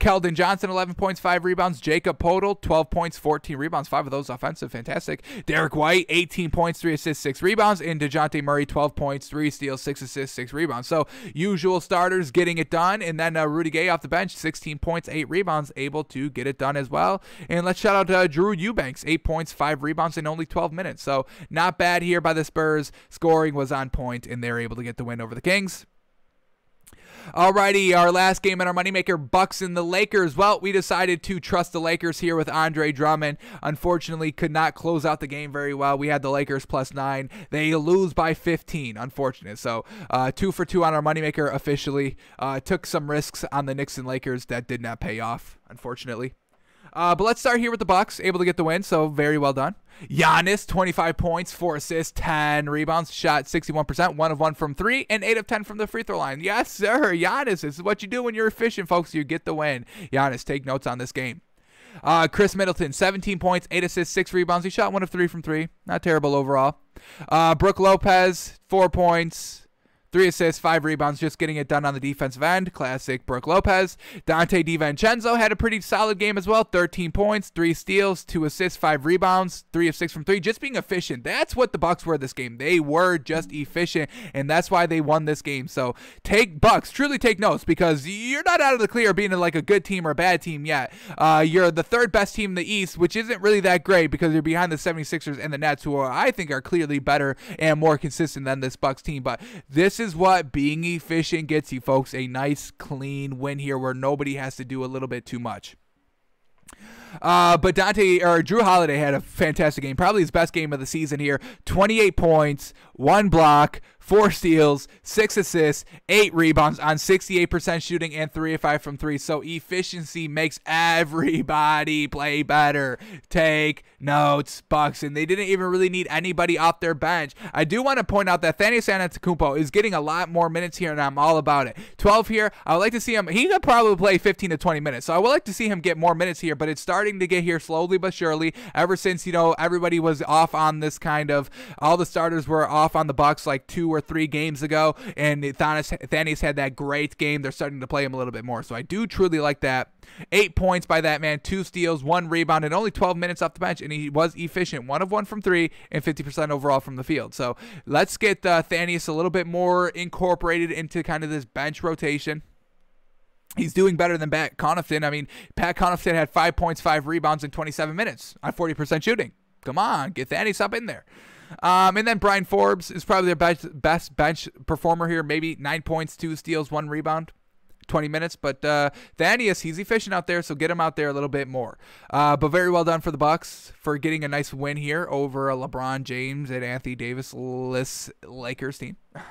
Keldon Johnson, 11 points, 5 rebounds. Jakob Poeltl, 12 points, 14 rebounds. 5 of those offensive. Fantastic. Derrick White, 18 points, 3 assists, 6 rebounds. And DeJounte Murray, 12 points, 3 steals, 6 assists, 6 rebounds. So, usual starters getting it done. And then uh, Rudy Gay off the bench, 16 points, 8 rebounds, able to get it done as well. And let's shout out to uh, Drew Eubanks, 8 points, 5 rebounds in only 12 minutes. So, not bad here by the Spurs. Scoring was on point, and they're able to get the win over the Kings. Alrighty, our last game in our moneymaker, Bucks and the Lakers. Well, we decided to trust the Lakers here with Andre Drummond. Unfortunately, could not close out the game very well. We had the Lakers plus nine. They lose by 15. Unfortunate. So uh, two for two on our moneymaker officially. Uh, took some risks on the Knicks and Lakers that did not pay off. Unfortunately. Uh, but let's start here with the Bucks, able to get the win, so very well done. Giannis, 25 points, 4 assists, 10 rebounds, shot 61%, 1 of 1 from 3, and 8 of 10 from the free throw line. Yes, sir. Giannis, this is what you do when you're efficient, folks. You get the win. Giannis, take notes on this game. Uh, Khris Middleton, 17 points, 8 assists, 6 rebounds. He shot 1 of 3 from 3. Not terrible overall. Uh, Brook Lopez, 4 points, Three assists, five rebounds, just getting it done on the defensive end. Classic Brook Lopez. Donte DiVincenzo had a pretty solid game as well. 13 points, three steals, two assists, five rebounds, three of six from three. Just being efficient. That's what the Bucks were this game. They were just efficient, and that's why they won this game. So take Bucks, truly take notes because you're not out of the clear being like a good team or a bad team yet. Uh, you're the third best team in the East, which isn't really that great because you're behind the 76ers and the Nets, who are, I think are clearly better and more consistent than this Bucks team. But this is what being efficient gets you, folks. A nice, clean win here where nobody has to do a little bit too much. Uh, but Dante or Jrue Holiday had a fantastic game, probably his best game of the season here. 28 points, one block, four steals, six assists, eight rebounds on 68% shooting, and three of five from three. So efficiency makes everybody play better. Take notes, Bucks, and they didn't even really need anybody off their bench. I do want to point out that Thaddeus Antetokounmpo is getting a lot more minutes here, and I'm all about it. 12 here. I would like to see him. He could probably play 15 to 20 minutes, so I would like to see him get more minutes here. But it's starting to get here slowly but surely. Ever since you know everybody was off on this kind of all the starters were off on the Bucks like two or three games ago, and Thaddeus had that great game. They're starting to play him a little bit more. So I do truly like that. Eight points by that man, two steals, one rebound, and only 12 minutes off the bench, and he was efficient. One of one from three and 50% overall from the field. So let's get uh, a little bit more incorporated into kind of this bench rotation. He's doing better than Pat Connaughton. I mean, Pat Connaughton had five points, five rebounds in 27 minutes on 40% shooting. Come on, get Thaddeus up in there. Um, and then Bryn Forbes is probably their best, best bench performer here. Maybe nine points, two steals, one rebound. 20 minutes. But uh, Thaddeus, he's efficient out there, so get him out there a little bit more. Uh, but very well done for the Bucks for getting a nice win here over a LeBron James and Anthony Davis less Lakers team.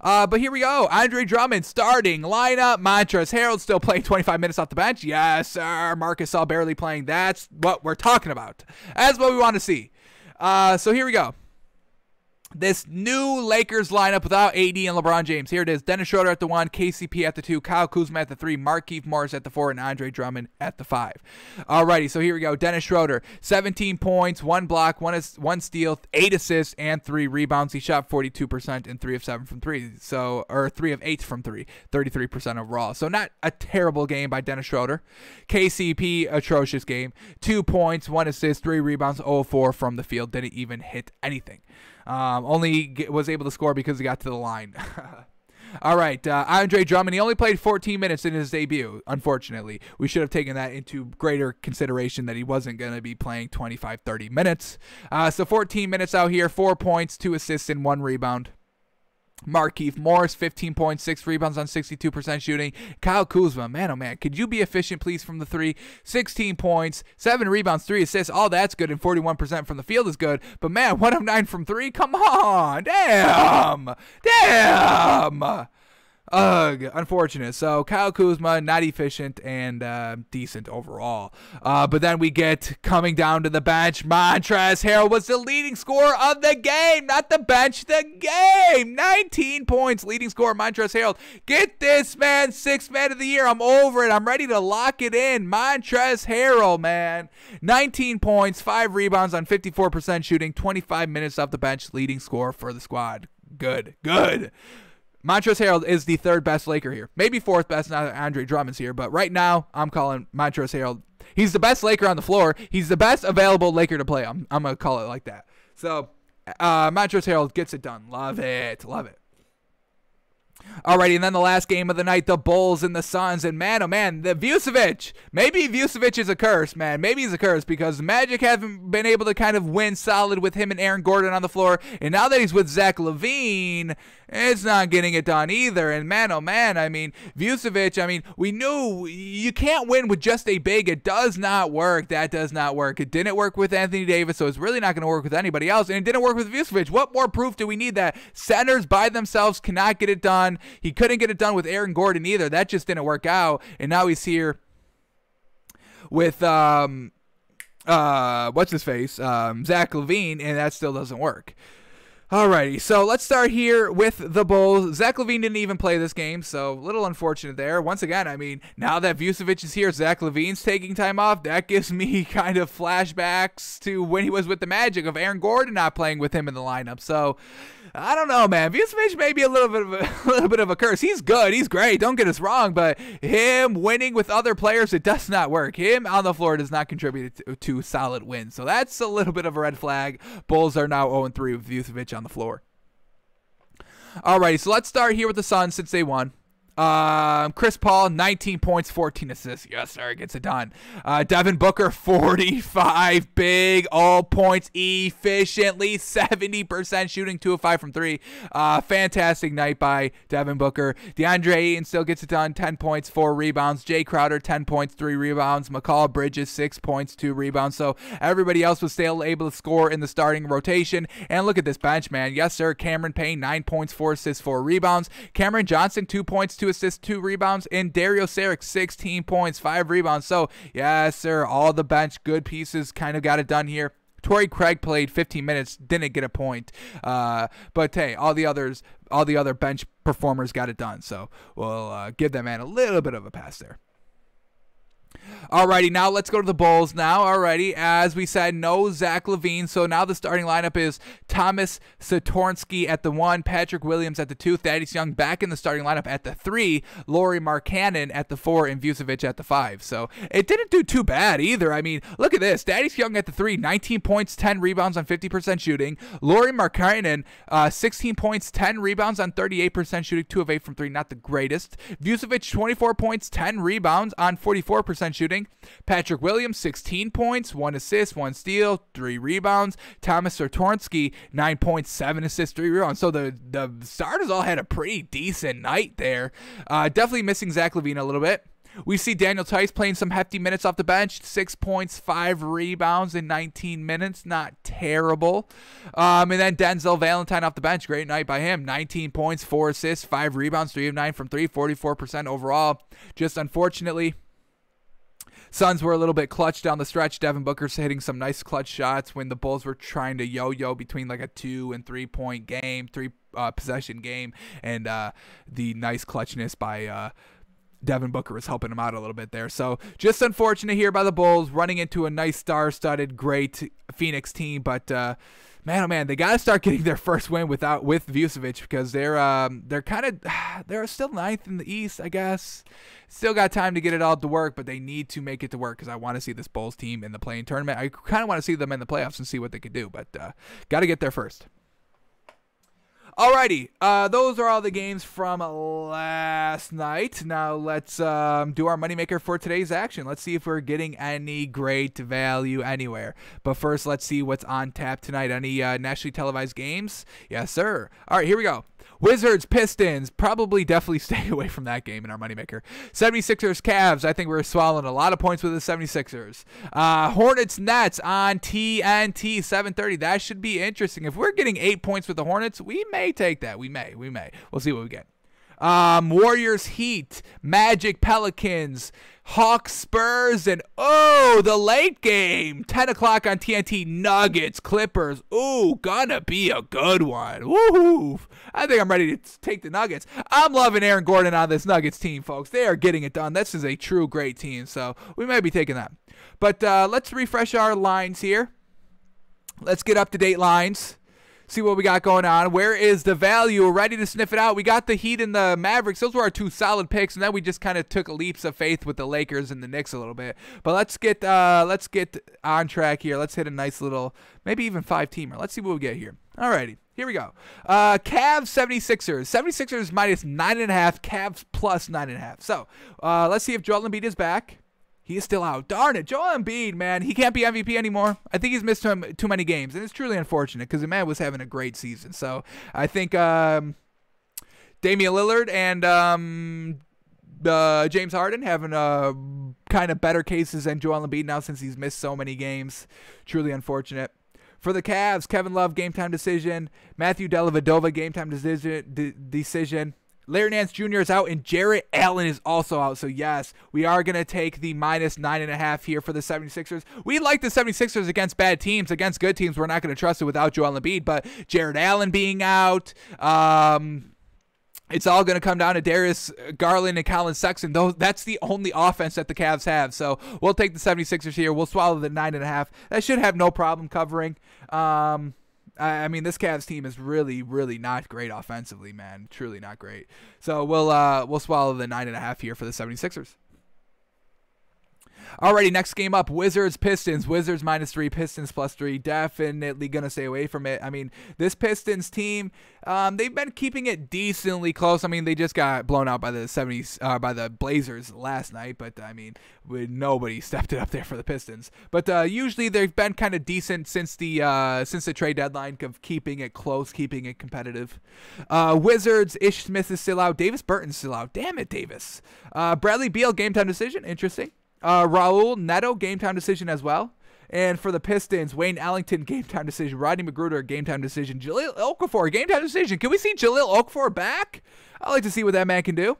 Uh, but here we go. Andre Drummond starting lineup. Montrezl Harrell still playing 25 minutes off the bench. Yes, sir. Marc Gasol barely playing. That's what we're talking about. That's what we want to see. Uh, so here we go this new Lakers lineup without AD and LeBron James. Here it is Dennis Schroeder at the one, KCP at the two, Kyle Kuzma at the three, Markieff Morris at the four, and Andre Drummond at the five. Alrighty, so here we go. Dennis Schroeder, 17 points, one block, one, one steal, eight assists, and three rebounds. He shot 42% and three of seven from three. So, or three of eight from three, 33% overall. So, not a terrible game by Dennis Schroeder. KCP, atrocious game. Two points, one assist, three rebounds, 0 4 from the field. Didn't even hit anything. Um, only get, was able to score because he got to the line. All right, uh, Andre Drummond. He only played 14 minutes in his debut. Unfortunately, we should have taken that into greater consideration that he wasn't going to be playing 25, 30 minutes. Uh, so 14 minutes out here, four points, two assists, and one rebound. Markieff Morris, 15.6 rebounds on 62% shooting. Kyle Kuzma, man, oh man, could you be efficient, please, from the three? 16 points, 7 rebounds, 3 assists. All that's good, and 41% from the field is good. But man, 1 of 9 from 3? Come on. Damn. Damn. Ugh, unfortunate. So Kyle Kuzma, not efficient and uh, decent overall. Uh, but then we get coming down to the bench. Montrezl Harrell was the leading scorer of the game, not the bench, the game. 19 points, leading scorer Montrezl Harrell. Get this man, sixth man of the year. I'm over it. I'm ready to lock it in. Montrezl Harrell, man, 19 points, five rebounds on 54% shooting, 25 minutes off the bench, leading scorer for the squad. Good, good. Montrezl Harrell is the third best Laker here. Maybe fourth best now that Andre Drummond's here, but right now I'm calling Montrezl Harrell. He's the best Laker on the floor. He's the best available Laker to play. I'm, I'm going to call it like that. So uh, Montrezl Harrell gets it done. Love it. Love it. Alrighty, and then the last game of the night, the Bulls and the Suns, and man, oh man, the Vucevic. Maybe Vucevic is a curse, man. Maybe he's a curse because Magic haven't been able to kind of win solid with him and Aaron Gordon on the floor, and now that he's with Zach LaVine, it's not getting it done either. And man, oh man, I mean, Vucevic, I mean, we knew you can't win with just a big. It does not work. That does not work. It didn't work with Anthony Davis, so it's really not going to work with anybody else. And it didn't work with Vucevic. What more proof do we need that centers by themselves cannot get it done? He couldn't get it done with Aaron Gordon either. That just didn't work out. And now he's here with um uh what's his face um Zach LaVine, and that still doesn't work. Alrighty, so let's start here with the Bulls. Zach LaVine didn't even play this game, so a little unfortunate there. Once again, I mean, now that Vucevic is here, Zach LaVine's taking time off. That gives me kind of flashbacks to when he was with the Magic of Aaron Gordon not playing with him in the lineup. So I don't know, man. Vucevic may be a little bit of a, a, little bit of a curse. He's good. He's great. Don't get us wrong, but him winning with other players, it does not work. Him on the floor does not contribute to, to solid wins. So that's a little bit of a red flag. Bulls are now 0 3 with Vucevic on the floor. Alrighty, so let's start here with the Suns since they won. Um, Chris Paul, 19 points, 14 assists. Yes, sir, gets it done. Uh, Devin Booker, 45 big, all points efficiently, 70% shooting, 2 of 5 from 3. Uh, fantastic night by Devin Booker. DeAndre Ayton still gets it done, 10 points, 4 rebounds. Jae Crowder, 10 points, 3 rebounds. Mikal Bridges, 6 points, 2 rebounds. So everybody else was still able to score in the starting rotation. And look at this bench, man. Yes, sir, Cameron Payne, 9 points, 4 assists, 4 rebounds. Cameron Johnson, 2 points, 2 two assists, two rebounds, and Dario Saric, 16 points, five rebounds. So, yes, sir, all the bench, good pieces, kind of got it done here. Torrey Craig played 15 minutes, didn't get a point. Uh, but hey, all the others, all the other bench performers got it done. So we'll uh, give that man a little bit of a pass there. Alrighty, now let's go to the Bulls now. Alrighty, as we said, no Zach LaVine. So now the starting lineup is Tomas Satoransky at the one, Patrick Williams at the two, Thaddeus Young back in the starting lineup at the three, Lauri Markkanen at the four, and Vucevic at the five. So it didn't do too bad either. I mean, look at this. Thaddeus Young at the three, 19 points, 10 rebounds on 50% shooting. Lauri Markkanen, uh, 16 points, 10 rebounds on 38% shooting, two of eight from three, not the greatest. Vucevic, 24 points, 10 rebounds on 44% shooting. Patrick Williams, 16 points, one assist, one steal, three rebounds. Tomas Satoransky, nine points, seven assists, three rebounds. So the the starters all had a pretty decent night there. Uh, definitely missing Zach LaVine a little bit. We see Daniel Theis playing some hefty minutes off the bench, six points, five rebounds in 19 minutes. Not terrible. Um, and then Denzel Valentine off the bench. Great night by him. 19 points, four assists, five rebounds, three of nine from three, 44% overall. Just unfortunately, Suns were a little bit clutch down the stretch. Devin Booker's hitting some nice clutch shots when the Bulls were trying to yo-yo between like a two and three point game, three uh, possession game, and uh, the nice clutchness by. Uh, Devin Booker was helping him out a little bit there. So just unfortunate here by the Bulls, running into a nice star-studded, great Phoenix team, but uh, man, oh man, they got to start getting their first win without with Vucevic because they're um, they're kind of they're still ninth in the East, I guess. Still got time to get it all to work, but they need to make it to work because I want to see this Bulls team in the playing tournament. I kind of want to see them in the playoffs and see what they could do, but uh, got to get there first. Alrighty, uh, those are all the games from last night. Now let's um, do our moneymaker for today's action. Let's see if we're getting any great value anywhere. But first, let's see what's on tap tonight. Any uh, nationally televised games? Yes, sir. All right, here we go. Wizards, Pistons, probably definitely stay away from that game in our moneymaker. 76ers, Cavs, I think we're swallowing a lot of points with the 76ers. Uh, Hornets, Nets on TNT 730. That should be interesting. If we're getting eight points with the Hornets, we may take that. We may. We may. We'll see what we get. Um, Warriors, Heat, Magic, Pelicans, Hawks, Spurs, and oh, the late game, 10 o'clock on TNT, Nuggets, Clippers. Ooh, gonna be a good one. Woohoo! I think I'm ready to take the Nuggets. I'm loving Aaron Gordon on this Nuggets team, folks. They are getting it done. This is a true great team, so we might be taking that. But uh, let's refresh our lines here. Let's get up to date lines see what we got going on. Where is the value? We're ready to sniff it out. We got the Heat and the Mavericks. Those were our two solid picks, and then we just kind of took leaps of faith with the Lakers and the Knicks a little bit. But let's get uh, let's get on track here. Let's hit a nice little, maybe even five teamer. Let's see what we get here. Alrighty. Here we go. Uh, Cavs 76ers. 76ers minus 9.5. Cavs plus 9.5. So uh, let's see if Joel Embiid is back. He is still out. Darn it, Joel Embiid, man, he can't be MVP anymore. I think he's missed too, many games, and it's truly unfortunate because the man was having a great season. So I think um, Damian Lillard and um, uh, James Harden having uh, kind of better cases than Joel Embiid now since he's missed so many games. Truly unfortunate. For the Cavs, Kevin Love game time decision, Matthew Dellavedova game time decision. decision. Larry Nance Jr. is out and Jarrett Allen is also out. So, yes, we are going to take the minus 9.5 here for the 76ers. We like the 76ers against bad teams. Against good teams, we're not going to trust it without Joel Embiid. But Jarrett Allen being out, um, it's all going to come down to Darius Garland and Collin Sexton. Those, that's the only offense that the Cavs have. So we'll take the 76ers here. We'll swallow the 9.5. That should have no problem covering. Um, I mean, this Cavs team is really, really not great offensively, man. Truly not great. So we'll uh, we'll swallow the nine and a half here for the 76ers. Alrighty, next game up Wizards Pistons. Wizards minus three, Pistons plus three. Definitely going to stay away from it. I mean, this Pistons team, um, they've been keeping it decently close. I mean, they just got blown out by the 70s, uh, by the Blazers last night, but I mean, nobody stepped it up there for the Pistons. But uh, usually they've been kind of decent since the uh, since the trade deadline of keeping it close, keeping it competitive. Uh, Wizards, Ish Smith is still out. Davis Bertans still out. Damn it, Davis. Uh, Bradley Beal, game time decision. Interesting. Uh, Raul Neto, game time decision as well. And for the Pistons, Wayne Ellington, game time decision. Rodney McGruder, game time decision. Jahlil Okafor, game time decision. Can we see Jahlil Okafor back? I'd like to see what that man can do.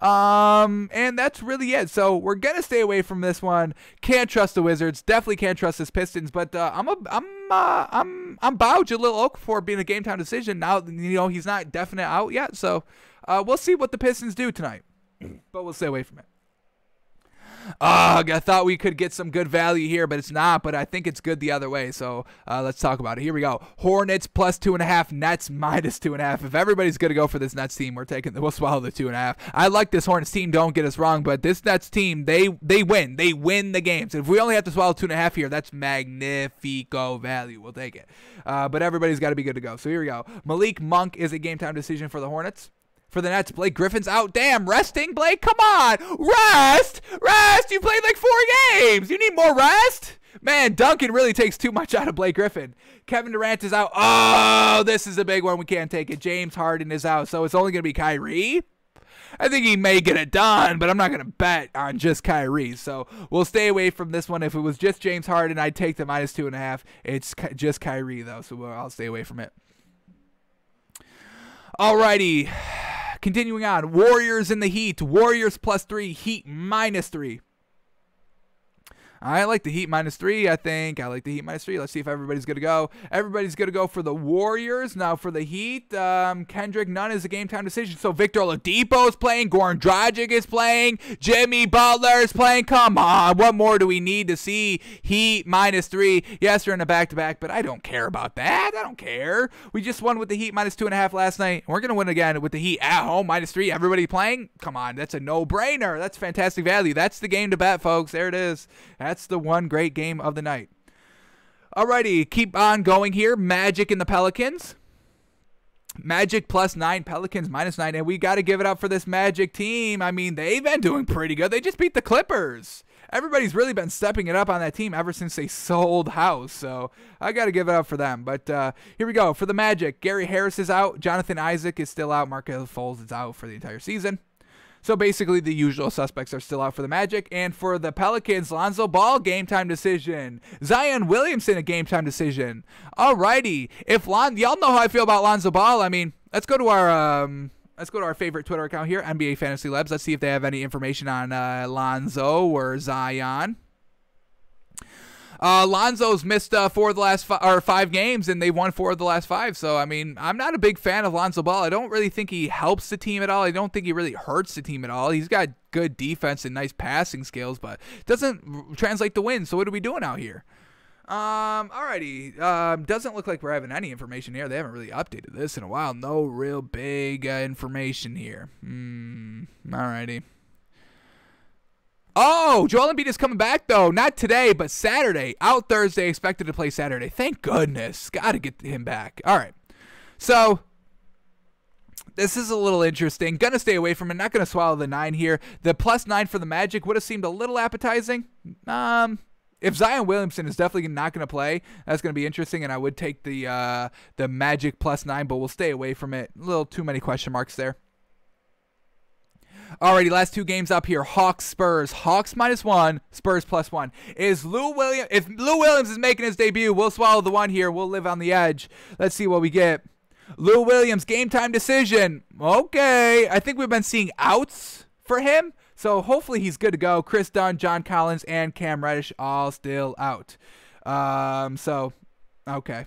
Um, and that's really it. So we're gonna stay away from this one. Can't trust the Wizards. Definitely can't trust this Pistons. But uh, I'm a, I'm uh, I'm I'm bow Jahlil Okafor being a game time decision. Now you know he's not definite out yet. So uh, we'll see what the Pistons do tonight. But we'll stay away from it. Ugh, I thought we could get some good value here, but it's not. But I think it's good the other way. So uh, let's talk about it. Here we go. Hornets plus two and a half. Nets minus two and a half. If everybody's gonna go for this Nets team, we're taking. We'll swallow the two and a half. I like this Hornets team. Don't get us wrong, but this Nets team, they they win. They win the games. If we only have to swallow two and a half here, that's magnifico value. We'll take it. Uh, but everybody's got to be good to go. So here we go. Malik Monk is a game time decision for the Hornets for the Nets. Blake Griffin's out. Damn, resting Blake. Come on, rest, rest. You played like four games. You need more rest. Man, Duncan really takes too much out of Blake Griffin. Kevin Durant is out. Oh, this is a big one. We can't take it. James Harden is out, so it's only going to be Kyrie. I think he may get it done, but I'm not going to bet on just Kyrie. So we'll stay away from this one. If it was just James Harden, I'd take the minus two and a half. It's just Kyrie, though, so I'll stay away from it. Alrighty. Continuing on, Warriors in the Heat. Warriors plus three, Heat minus three. I like the Heat minus three. I think I like the Heat minus three. Let's see if everybody's going to go. Everybody's going to go for the Warriors. Now for the Heat, um, Kendrick Nunn is a game time decision. So Victor Oladipo is playing. Goran Dragic is playing. Jimmy Butler is playing. Come on. What more do we need to see? Heat minus three. Yes, we're in a back to back, but I don't care about that. I don't care. We just won with the Heat minus two and a half last night. We're going to win again with the Heat at home minus three. Everybody playing? Come on. That's a no brainer. That's fantastic value. That's the game to bet, folks. There it is. The one great game of the night. Alrighty, keep on going here. Magic and the Pelicans. Magic plus nine, Pelicans minus nine, and we got to give it up for this Magic team. I mean, they've been doing pretty good. They just beat the Clippers. Everybody's really been stepping it up on that team ever since they sold House, so I got to give it up for them. But uh, here we go for the Magic. Gary Harris is out. Jonathan Isaac is still out. Markelle Fultz is out for the entire season. So basically, the usual suspects are still out for the Magic. And for the Pelicans, Lonzo Ball, game time decision. Zion Williamson, a game time decision. Alrighty. If Lon, y'all know how I feel about Lonzo Ball. I mean, let's go to our. Um, Let's go to our favorite Twitter account here, NBA Fantasy Labs. Let's see if they have any information on uh, Lonzo or Zion. Uh, Lonzo's missed uh, four of the last fi- or five games, and they won four of the last five. So I mean, I'm not a big fan of Lonzo Ball. I don't really think he helps the team at all. I don't think he really hurts the team at all. He's got good defense and nice passing skills, but doesn't translate to wins. So what are we doing out here? Um, alrighty. Um, doesn't look like we're having any information here. They haven't really updated this in a while. No real big uh, information here. Hmm. Alrighty. Oh, Joel Embiid is coming back though. Not today, but Saturday. Out Thursday, expected to play Saturday. Thank goodness. Got to get him back. All right. So this is a little interesting. Gonna stay away from it. Not gonna swallow the nine here. The plus nine for the Magic would have seemed a little appetizing. Um, if Zion Williamson is definitely not going to play, that's going to be interesting, and I would take the uh, the Magic plus nine, but we'll stay away from it. A little too many question marks there. Alrighty, last two games up here. Hawks Spurs. Hawks minus one, Spurs plus one. Is Lou Williams if Lou Williams is making his debut, we'll swallow the one here. We'll live on the edge. Let's see what we get. Lou Williams, game time decision. Okay. I think we've been seeing outs for him. So hopefully he's good to go. Kris Dunn, John Collins, and Cam Reddish all still out. Um, so okay.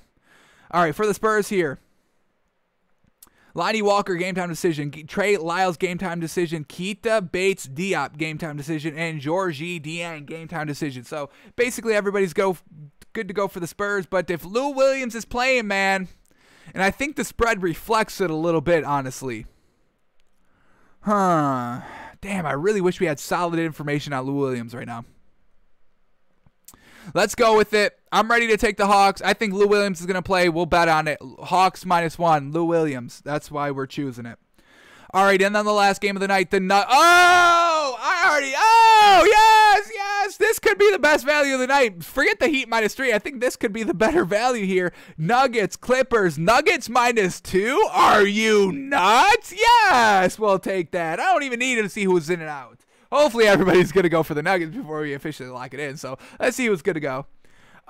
All right, for the Spurs here. Lonnie Walker, game time decision. Trey Lyles, game time decision. Keita Bates, Diop, game time decision. And Gorgui Dieng, game time decision. So basically, everybody's go good to go for the Spurs. But if Lou Williams is playing, man, and I think the spread reflects it a little bit, honestly. Huh. Damn, I really wish we had solid information on Lou Williams right now. Let's go with it. I'm ready to take the Hawks. I think Lou Williams is going to play. We'll bet on it. Hawks minus one. Lou Williams. That's why we're choosing it. All right, and then the last game of the night, the nut. Oh, I already. Oh, yes, yes. This could be the best value of the night. Forget the Heat minus three. I think this could be the better value here. Nuggets, Clippers, Nuggets minus two. Are you nuts? Yes, we'll take that. I don't even need to see who's in and out. Hopefully, everybody's gonna go for the Nuggets before we officially lock it in. So let's see who's gonna go.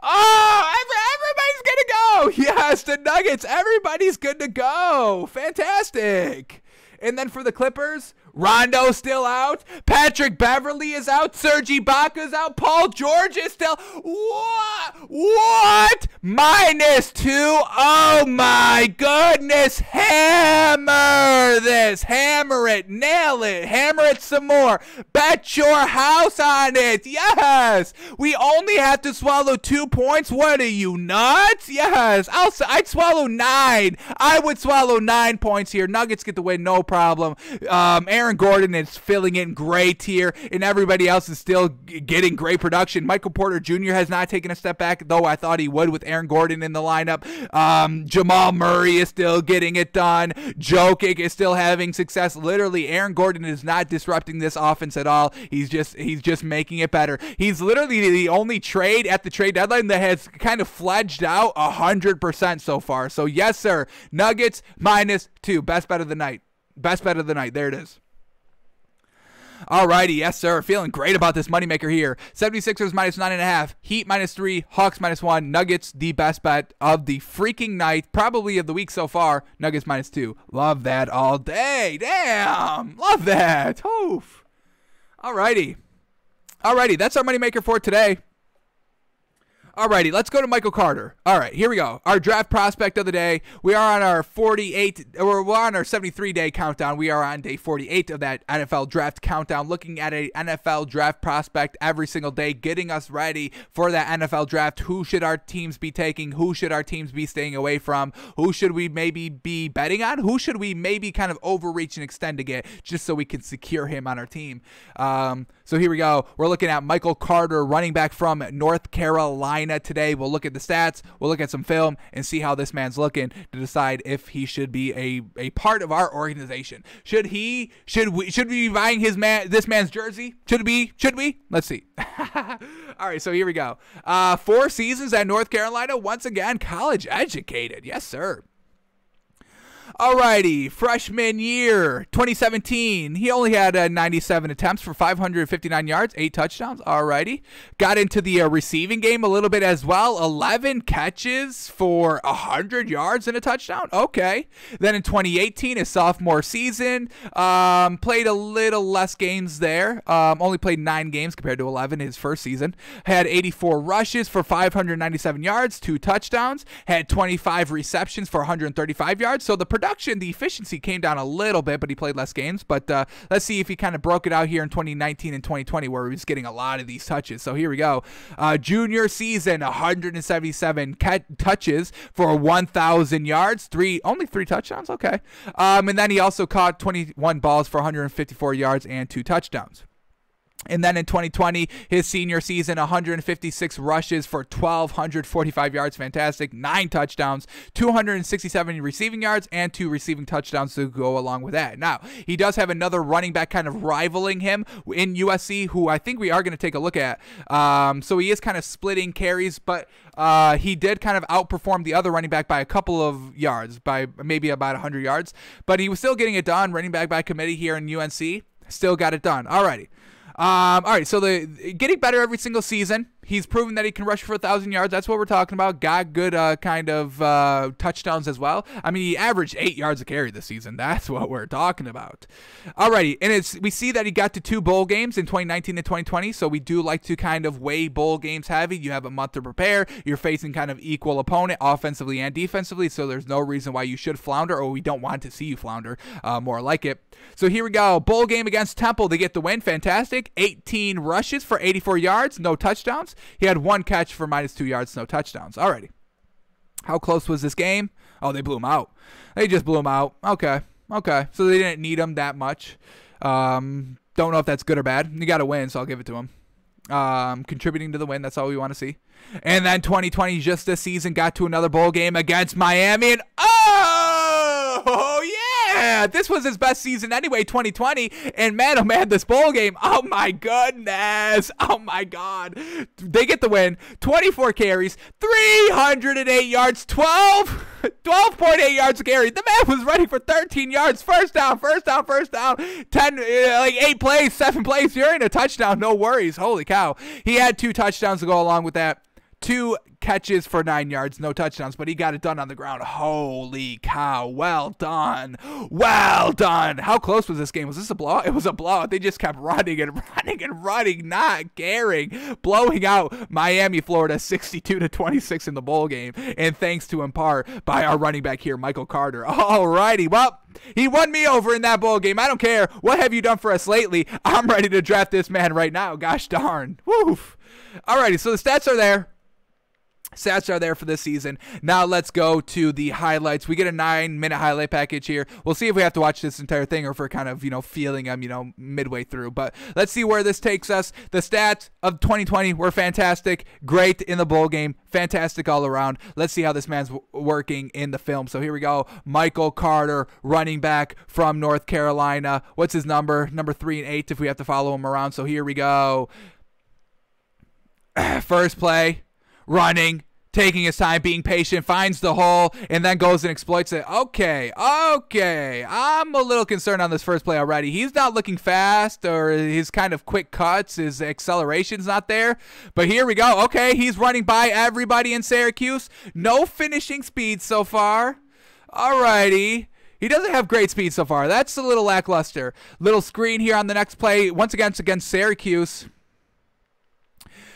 Oh, every, everybody's gonna go. Yes, the Nuggets. Everybody's good to go. Fantastic. And then for the Clippers, Rondo still out. Patrick Beverley is out. Serge Ibaka's out. Paul George is still. What? What? Minus two. Oh my goodness. Hammer this. Hammer it. Nail it. Hammer it some more. Bet your house on it. Yes. We only have to swallow two points. What are you nuts? Yes. I'll, I'd swallow nine. I would swallow nine points here. Nuggets get the win. No problem. Um, Aaron Aaron Gordon is filling in great here, and everybody else is still getting great production. Michael Porter Jr. has not taken a step back, though I thought he would with Aaron Gordon in the lineup. Um, Jamal Murray is still getting it done. Jokic is still having success. Literally, Aaron Gordon is not disrupting this offense at all. He's just he's just making it better. He's literally the only trade at the trade deadline that has kind of fledged out hundred percent so far. So yes, sir. Nuggets minus two. Best bet of the night. Best bet of the night. There it is. Alrighty, yes, sir. Feeling great about this moneymaker here. 76ers minus nine and a half, Heat minus three, Hawks minus one, Nuggets the best bet of the freaking night, probably of the week so far. Nuggets minus two. Love that all day. Damn. Love that. Oof. Alrighty. Alrighty, that's our moneymaker for today. Alrighty, let's go to Michael Carter. All right, here we go. Our draft prospect of the day. We are on our 48, or we're on our 73 day countdown. We are on day 48 of that NFL draft countdown, looking at a NFL draft prospect every single day, getting us ready for that NFL draft. Who should our teams be taking? Who should our teams be staying away from? Who should we maybe be betting on? Who should we maybe kind of overreach and extend to get just so we can secure him on our team? Um, so here we go. We're looking at Michael Carter, running back from North Carolina today. We'll look at the stats, we'll look at some film, and see how this man's looking to decide if he should be a, a part of our organization. Should he? Should we? Should we be buying his man? This man's jersey? Should be? Should we? Let's see. All right, so here we go. Uh, four seasons at North Carolina. Once again, college educated. Yes, sir. Alrighty, freshman year 2017. He only had uh, 97 attempts for 559 yards, eight touchdowns. Alrighty, got into the uh, receiving game a little bit as well. 11 catches for 100 yards and a touchdown. Okay. Then in 2018, his sophomore season, um, played a little less games there. Um, only played nine games compared to 11 his first season. Had 84 rushes for 597 yards, two touchdowns. Had 25 receptions for 135 yards. So the production, the efficiency came down a little bit, but he played less games. But uh, let's see if he kind of broke it out here in 2019 and 2020, where he was getting a lot of these touches. So here we go. Uh, junior season, 177 touches for 1,000 yards, three only three touchdowns. Okay, um, and then he also caught 21 balls for 154 yards and two touchdowns. And then in 2020, his senior season, 156 rushes for 1,245 yards. Fantastic. Nine touchdowns, 267 receiving yards, and two receiving touchdowns to go along with that. Now, he does have another running back kind of rivaling him in USC, who I think we are going to take a look at. Um, so he is kind of splitting carries, but uh, he did kind of outperform the other running back by a couple of yards, by maybe about 100 yards. But he was still getting it done, running back by committee here in UNC. Still got it done. Alrighty. Um, all right, so the getting better every single season. He's proven that he can rush for a thousand yards. That's what we're talking about. Got good uh, kind of uh, touchdowns as well. I mean, he averaged eight yards a carry this season. That's what we're talking about. Alrighty, and it's we see that he got to two bowl games in 2019 and 2020. So we do like to kind of weigh bowl games heavy. You have a month to prepare. You're facing kind of equal opponent offensively and defensively. So there's no reason why you should flounder, or we don't want to see you flounder. Uh, more like it. So here we go. Bowl game against Temple. They get the win. Fantastic. 18 rushes for 84 yards, no touchdowns. He had one catch for minus two yards, no touchdowns. Alrighty. How close was this game? Oh, they blew him out. They just blew him out. Okay. Okay. So they didn't need him that much. Um, don't know if that's good or bad. You got to win, so I'll give it to him. um, contributing to the win. That's all we want to see. And then 2020, just this season, got to another bowl game against Miami, and oh, oh yeah, this was his best season anyway, 2020. And man, oh man, this bowl game, oh my goodness, oh my god, they get the win. 24 carries, 308 yards, 12. 12.8 yards carry. The man was running for 13 yards. First down, first down, first down. 10, uh, like eight plays, seven plays. You're in a touchdown. No worries. Holy cow. He had two touchdowns to go along with that two catches for nine yards, no touchdowns, but he got it done on the ground. Holy cow. Well done. Well done. How close was this game? Was this a blowout? It was a blowout. They just kept running and running and running, not caring, blowing out Miami, Florida 62 to 26 in the bowl game. And thanks to in part by our running back here, Michael Carter. Alrighty. Well, he won me over in that bowl game. I don't care. What have you done for us lately? I'm ready to draft this man right now. Gosh darn. Woof. Alrighty, so the stats are there. Stats are there for this season. Now let's go to the highlights. We get a nine minute highlight package here. We'll see if we have to watch this entire thing or if we're kind of, you know, feeling them, you know, midway through. But let's see where this takes us. The stats of 2020 were fantastic. Great in the bowl game. Fantastic all around. Let's see how this man's working in the film. So here we go. Michael Carter, running back from North Carolina. What's his number? Number three and eight if we have to follow him around. So here we go. First play running, taking his time, being patient, finds the hole, and then goes and exploits it. Okay, okay. I'm a little concerned on this first play already. He's not looking fast, or his kind of quick cuts, his acceleration's not there. But here we go. Okay, he's running by everybody in Syracuse. No finishing speed so far. Alrighty. He doesn't have great speed so far. That's a little lackluster. Little screen here on the next play. Once again, it's against Syracuse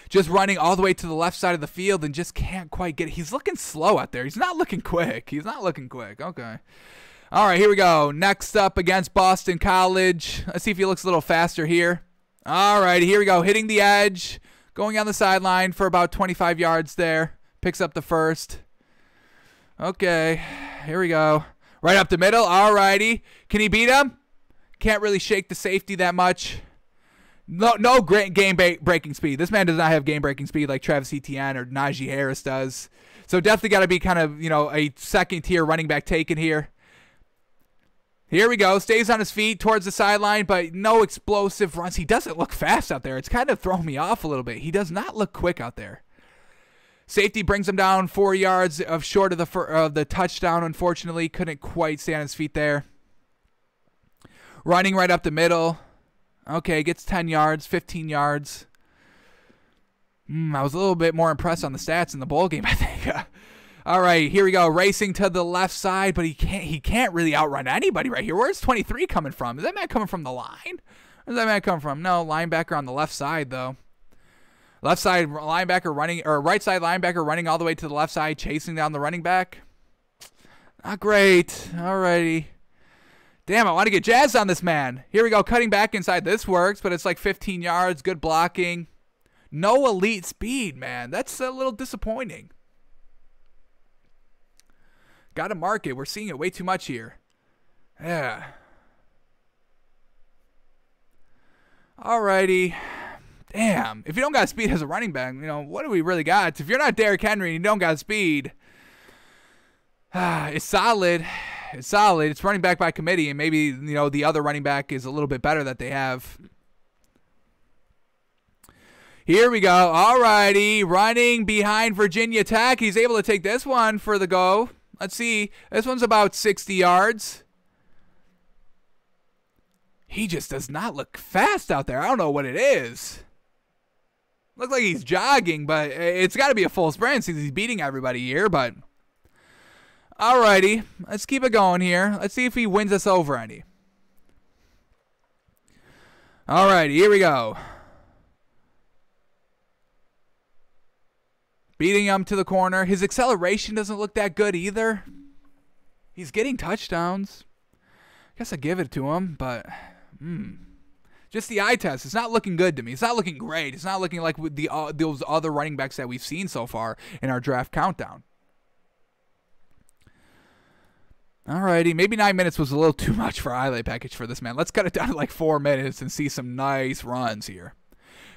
just running all the way to the left side of the field and just can't quite get it. He's looking slow out there. He's not looking quick. He's not looking quick. Okay. All right, here we go. Next up against Boston College. Let's see if he looks a little faster here. All right, here we go. Hitting the edge, going on the sideline for about 25 yards there. Picks up the first. Okay, here we go. Right up the middle. All righty. Can he beat him? Can't really shake the safety that much. No, no great game breaking speed. This man does not have game breaking speed like Travis Etienne or Najee Harris does. So definitely got to be kind of you know a second tier running back taken here. Here we go. Stays on his feet towards the sideline, but no explosive runs. He doesn't look fast out there. It's kind of throwing me off a little bit. He does not look quick out there. Safety brings him down four yards of short of the of the touchdown. Unfortunately, couldn't quite stay on his feet there. Running right up the middle. Okay, gets 10 yards, 15 yards. Mm, I was a little bit more impressed on the stats in the bowl game, I think. All right, here we go. Racing to the left side, but he can't he can't really outrun anybody right here. Where's 23 coming from? Is that man coming from the line? Where's that man coming from? No, linebacker on the left side though. Left side linebacker running or right side linebacker running all the way to the left side, chasing down the running back. Not great. Alrighty. Damn, I want to get jazzed on this man. Here we go, cutting back inside. This works, but it's like 15 yards, good blocking. No elite speed, man. That's a little disappointing. Got to mark it. We're seeing it way too much here. Yeah. Alrighty. Damn. If you don't got speed as a running back, you know, what do we really got? If you're not Derrick Henry and you don't got speed, it's solid. It's solid. It's running back by committee, and maybe you know the other running back is a little bit better that they have. Here we go. All righty, running behind Virginia Tech. He's able to take this one for the go. Let's see. This one's about 60 yards. He just does not look fast out there. I don't know what it is. Looks like he's jogging, but it's got to be a full sprint since he's beating everybody here. But Alrighty, let's keep it going here. Let's see if he wins us over any. Alrighty, here we go. Beating him to the corner. His acceleration doesn't look that good either. He's getting touchdowns. Guess I give it to him, but hmm. Just the eye test. It's not looking good to me. It's not looking great. It's not looking like the uh, those other running backs that we've seen so far in our draft countdown. Alrighty, maybe nine minutes was a little too much for highlight package for this man. Let's cut it down to like four minutes and see some nice runs here.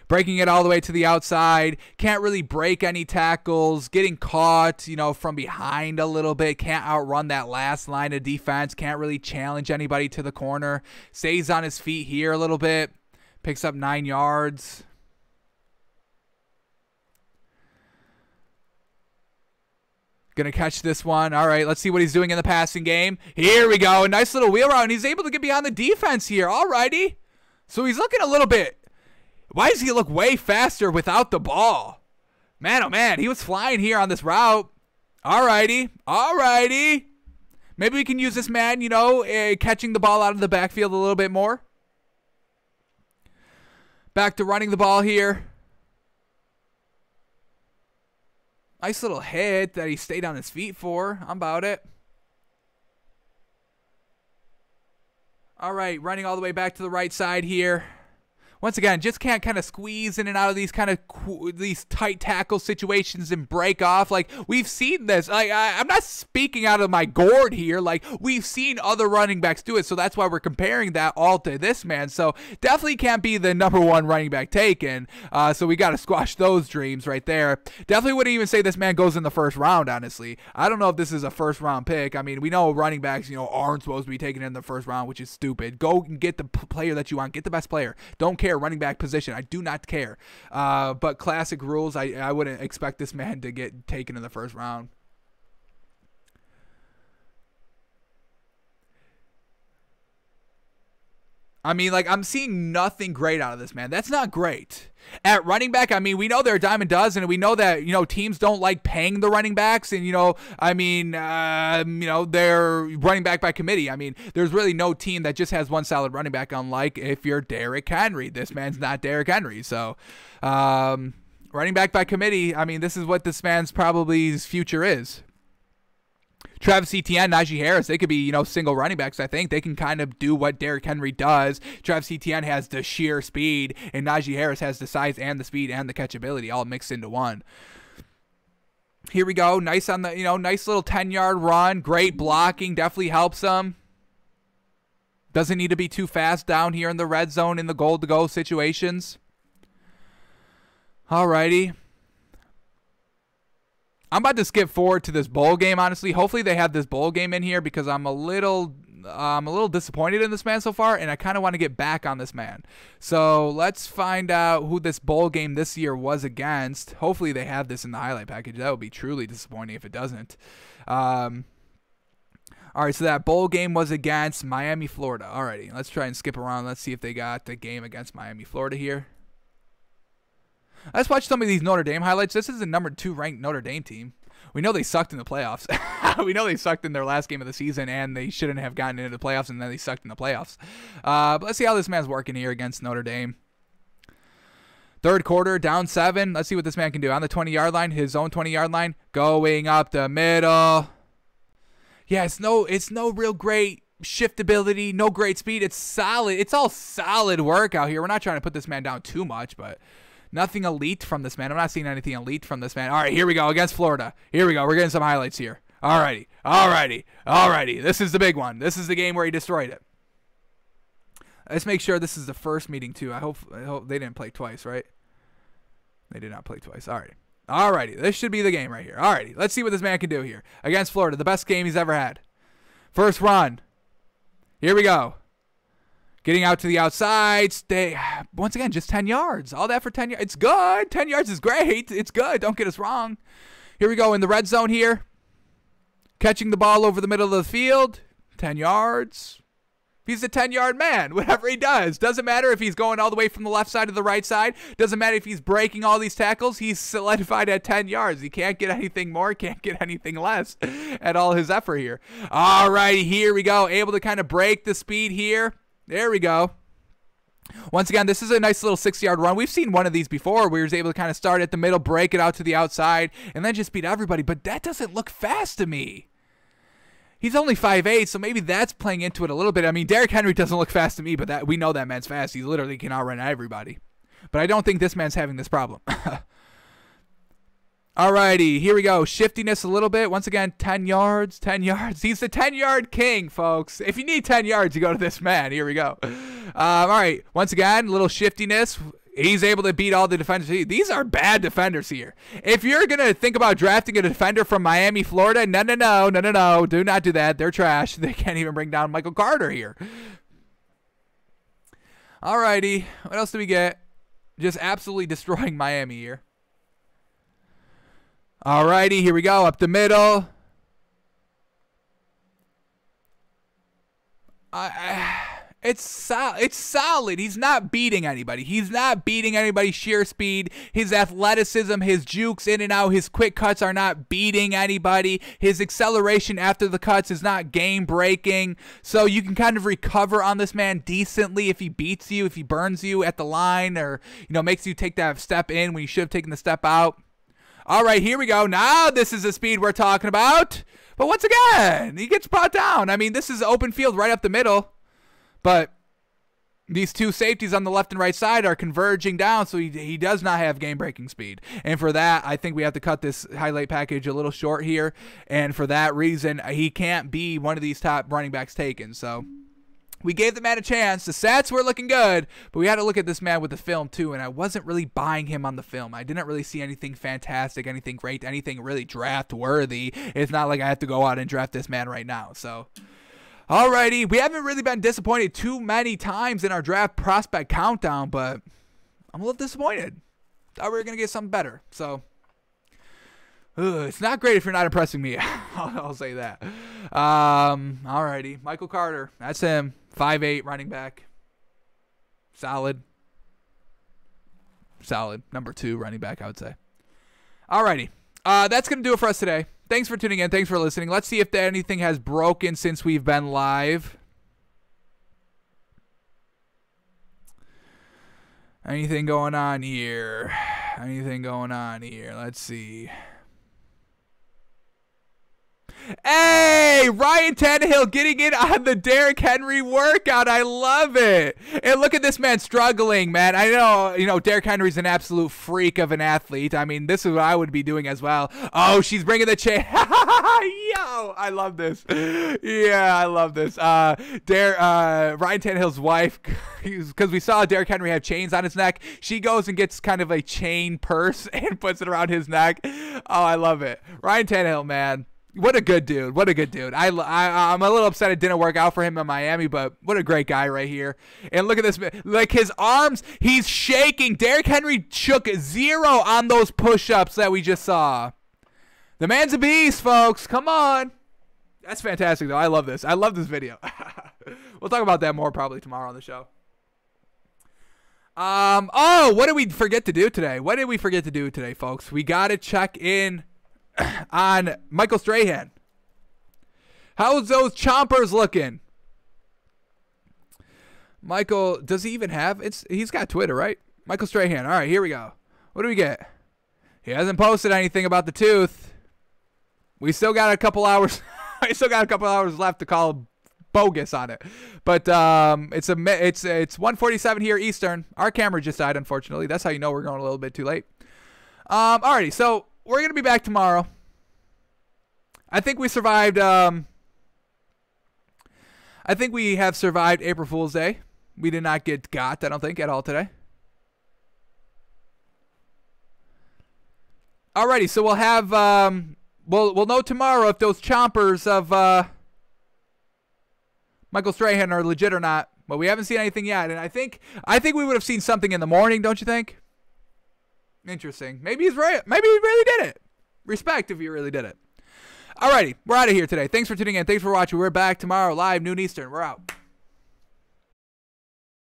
breaking it all the way to the outside. Can't really break any tackles. Getting caught, you know, from behind a little bit. Can't outrun that last line of defense. Can't really challenge anybody to the corner. Stays on his feet here a little bit. Picks up nine yards. Gonna catch this one. All right, let's see what he's doing in the passing game. Here we go. A nice little wheel route. He's able to get behind the defense here. All righty. So he's looking a little bit. Why does he look way faster without the ball? Man, oh man, he was flying here on this route. All righty. All righty. Maybe we can use this man, you know, uh, catching the ball out of the backfield a little bit more. Back to running the ball here. Nice little hit that he stayed on his feet for. I'm about it. All right, running all the way back to the right side here once again, just can't kind of squeeze in and out of these kind of qu- these tight tackle situations and break off. Like we've seen this. Like I, I'm not speaking out of my gourd here. Like we've seen other running backs do it, so that's why we're comparing that all to this man. So definitely can't be the number one running back taken. Uh, so we got to squash those dreams right there. Definitely wouldn't even say this man goes in the first round. Honestly, I don't know if this is a first round pick. I mean, we know running backs, you know, aren't supposed to be taken in the first round, which is stupid. Go and get the player that you want. Get the best player. Don't care care running back position. I do not care. Uh, but classic rules, I, I wouldn't expect this man to get taken in the first round. I mean, like, I'm seeing nothing great out of this man. That's not great. At running back, I mean, we know they're a dime a dozen, and we know that you know teams don't like paying the running backs, and you know, I mean, uh, you know, they're running back by committee. I mean, there's really no team that just has one solid running back. Unlike if you're Derrick Henry, this man's not Derrick Henry, so. Um, running back by committee. I mean, this is what this man's probably future is. Travis Etienne, Najee Harris, they could be, you know, single running backs. I think they can kind of do what Derrick Henry does. Travis Etienne has the sheer speed, and Najee Harris has the size and the speed and the catchability all mixed into one. Here we go. Nice on the, you know, nice little 10 yard run. Great blocking. Definitely helps them. Doesn't need to be too fast down here in the red zone in the goal to go situations. Alrighty. I'm about to skip forward to this bowl game. Honestly, hopefully they have this bowl game in here because I'm a little, I'm a little disappointed in this man so far, and I kind of want to get back on this man. So let's find out who this bowl game this year was against. Hopefully they have this in the highlight package. That would be truly disappointing if it doesn't. Um, all right, so that bowl game was against Miami, Florida. Alrighty, let's try and skip around. Let's see if they got the game against Miami, Florida here. Let's watch some of these Notre Dame highlights. This is a number two ranked Notre Dame team. We know they sucked in the playoffs. we know they sucked in their last game of the season, and they shouldn't have gotten into the playoffs, and then they sucked in the playoffs. Uh, but let's see how this man's working here against Notre Dame. Third quarter, down seven. Let's see what this man can do on the 20 yard line, his own 20 yard line, going up the middle. Yeah, it's no, it's no real great shiftability, no great speed. It's solid. It's all solid work out here. We're not trying to put this man down too much, but Nothing elite from this man. I'm not seeing anything elite from this man. All right, here we go against Florida. Here we go. We're getting some highlights here. All righty. All righty. All righty. This is the big one. This is the game where he destroyed it. Let's make sure this is the first meeting, too. I hope, I hope they didn't play twice, right? They did not play twice. All right. All righty. This should be the game right here. All righty. Let's see what this man can do here against Florida. The best game he's ever had. First run. Here we go. Getting out to the outside, stay once again just 10 yards. All that for 10 yards. It's good. 10 yards is great. It's good. Don't get us wrong. Here we go in the red zone here. Catching the ball over the middle of the field. 10 yards. He's a 10 yard man, whatever he does. Doesn't matter if he's going all the way from the left side to the right side. Doesn't matter if he's breaking all these tackles. He's solidified at 10 yards. He can't get anything more, can't get anything less at all his effort here. All right, here we go. Able to kind of break the speed here. There we go. Once again, this is a nice little six yard run. We've seen one of these before where he was able to kind of start at the middle, break it out to the outside, and then just beat everybody. But that doesn't look fast to me. He's only 5'8, so maybe that's playing into it a little bit. I mean, Derrick Henry doesn't look fast to me, but that we know that man's fast. He literally can outrun everybody. But I don't think this man's having this problem. Alrighty, here we go. Shiftiness a little bit. Once again, 10 yards, 10 yards. He's the 10 yard king, folks. If you need 10 yards, you go to this man. Here we go. Um, all right, once again, a little shiftiness. he's able to beat all the defenders. These are bad defenders here. If you're gonna think about drafting a defender from Miami, Florida, no, no, no, no, no, no, do not do that. They're trash. They can't even bring down Michael Carter here. Alrighty, what else do we get? Just absolutely destroying Miami here. Alrighty, here we go up the middle. It's sol- it's solid. He's not beating anybody. He's not beating anybody's sheer speed. His athleticism, his jukes in and out, his quick cuts are not beating anybody. His acceleration after the cuts is not game breaking. So you can kind of recover on this man decently if he beats you, if he burns you at the line, or you know makes you take that step in when you should have taken the step out. All right, here we go. Now this is the speed we're talking about. But once again, he gets brought down. I mean, this is open field right up the middle. But these two safeties on the left and right side are converging down, so he, he does not have game breaking speed. And for that, I think we have to cut this highlight package a little short here. And for that reason, he can't be one of these top running backs taken. So we gave the man a chance. The stats were looking good, but we had to look at this man with the film too. And I wasn't really buying him on the film. I didn't really see anything fantastic, anything great, anything really draft worthy. It's not like I have to go out and draft this man right now. So. Alrighty, we haven't really been disappointed too many times in our draft prospect countdown, but I'm a little disappointed. Thought we were gonna get something better. So ugh, it's not great if you're not impressing me. I'll say that. Um, alrighty, Michael Carter, that's him. Five eight running back. Solid. Solid. Number two running back, I would say. Alrighty. Uh, that's gonna do it for us today thanks for tuning in. Thanks for listening. Let's see if anything has broken since we've been live. Anything going on here? Anything going on here? Let's see. Hey, Ryan Tannehill getting in on the Derrick Henry workout. I love it. And look at this man struggling, man. I know, you know, Derrick Henry's an absolute freak of an athlete. I mean, this is what I would be doing as well. Oh, she's bringing the chain. Yo, I love this. Yeah, I love this. Uh, Dare, uh, Ryan Tannehill's wife, because we saw Derrick Henry have chains on his neck. She goes and gets kind of a chain purse and puts it around his neck. Oh, I love it. Ryan Tannehill, man what a good dude. What a good dude. I, I, I'm a little upset it didn't work out for him in Miami, but what a great guy right here. And look at this. Like his arms, he's shaking. Derrick Henry shook zero on those push ups that we just saw. The man's a beast, folks. Come on. That's fantastic, though. I love this. I love this video. we'll talk about that more probably tomorrow on the show. Um. Oh, what did we forget to do today? What did we forget to do today, folks? We got to check in on Michael Strahan. How's those chompers looking? Michael, does he even have it's he's got Twitter, right? Michael Strahan. All right, here we go. What do we get? He hasn't posted anything about the tooth. We still got a couple hours we still got a couple hours left to call bogus on it. But um, it's a it's it's 147 here Eastern. Our camera just died, unfortunately. That's how you know we're going a little bit too late. Um, alrighty, so we're gonna be back tomorrow. I think we survived. Um, I think we have survived April Fool's Day. We did not get got. I don't think at all today. Alrighty, so we'll have um, we'll we'll know tomorrow if those chompers of uh, Michael Strahan are legit or not. But we haven't seen anything yet, and I think I think we would have seen something in the morning, don't you think? Interesting. Maybe he's right. Maybe he really did it. Respect if he really did it. Alrighty, we're out of here today. Thanks for tuning in. Thanks for watching. We're back tomorrow live, noon Eastern. We're out.